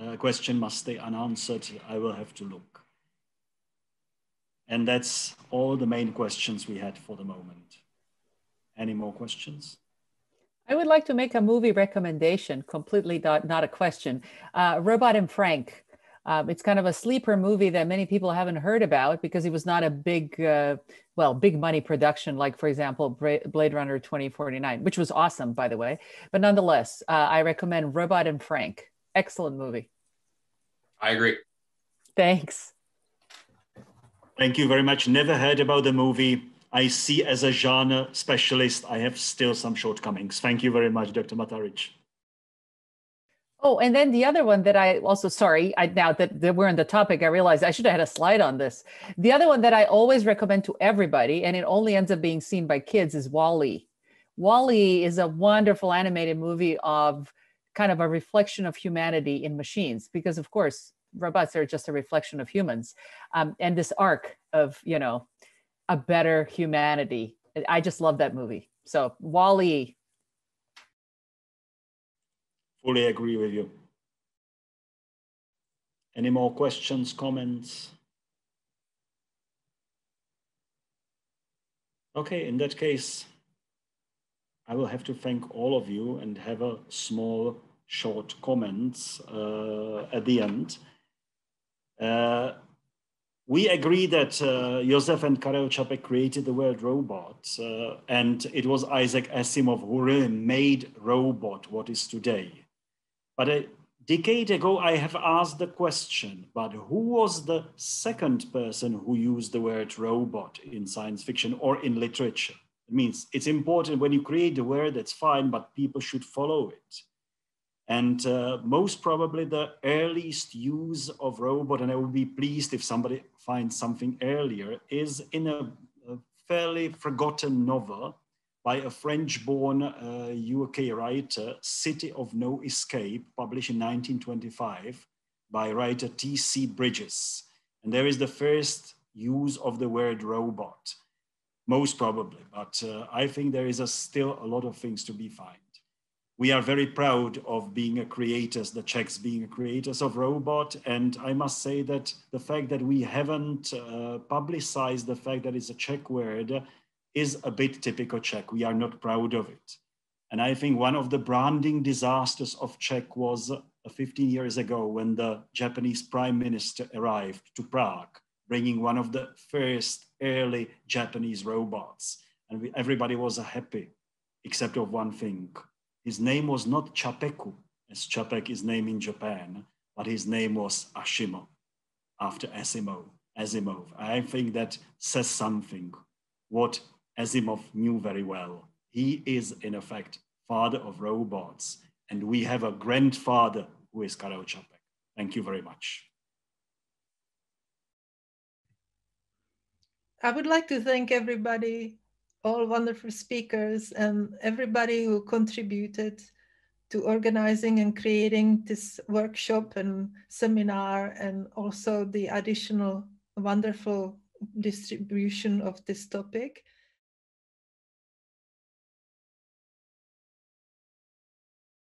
[SPEAKER 2] uh, question must stay unanswered. I will have to look. And that's all the main questions we had for the moment. Any more questions?
[SPEAKER 4] I would like to make a movie recommendation, completely not, not a question. Uh, Robot and Frank. Um, it's kind of a sleeper movie that many people haven't heard about because it was not a big, uh, well, big money production, like, for example, Blade Runner 2049, which was awesome, by the way. But nonetheless, uh, I recommend Robot and Frank. Excellent movie.
[SPEAKER 5] I agree.
[SPEAKER 4] Thanks.
[SPEAKER 2] Thank you very much. Never heard about the movie. I see as a genre specialist, I have still some shortcomings. Thank you very much, Dr. Matarić.
[SPEAKER 4] Oh, and then the other one that I also sorry, I now that, that we're on the topic, I realized I should have had a slide on this. The other one that I always recommend to everybody, and it only ends up being seen by kids, is WALL-E. WALL-E is a wonderful animated movie of kind of a reflection of humanity in machines, because of course robots are just a reflection of humans, um, and this arc of you know a better humanity. I just love that movie. So WALL-E
[SPEAKER 2] Fully agree with you. Any more questions, comments? Okay, in that case, I will have to thank all of you and have a small short comments uh, at the end. Uh, we agree that uh, Joseph and Karel Čapek created the word robot, uh, and it was Isaac Asimov who really made robot what is today. But a decade ago, I have asked the question, but who was the second person who used the word robot in science fiction or in literature? It means it's important when you create the word, that's fine, but people should follow it. And uh, most probably the earliest use of robot, and I would be pleased if somebody finds something earlier, is in a, a fairly forgotten novel by a French-born uh, UK writer, City of No Escape, published in 1925 by writer T.C. Bridges. And there is the first use of the word robot, most probably, but uh, I think there is a still a lot of things to be found. We are very proud of being a creators, the Czechs being creators of robot. And I must say that the fact that we haven't uh, publicized the fact that it's a Czech word is a bit typical Czech. We are not proud of it. And I think one of the branding disasters of Czech was uh, 15 years ago when the Japanese prime minister arrived to Prague, bringing one of the first early Japanese robots. And we, everybody was happy, except of one thing. His name was not Chapeku, as Čapek is named in Japan, but his name was Ashimo, after Asimov. Asimov. I think that says something. What Asimov knew very well. He is, in effect, father of robots, and we have a grandfather who is Karel Čapek. Thank you very much.
[SPEAKER 1] I would like to thank everybody, all wonderful speakers, and everybody who contributed to organizing and creating this workshop and seminar, and also the additional wonderful distribution of this topic.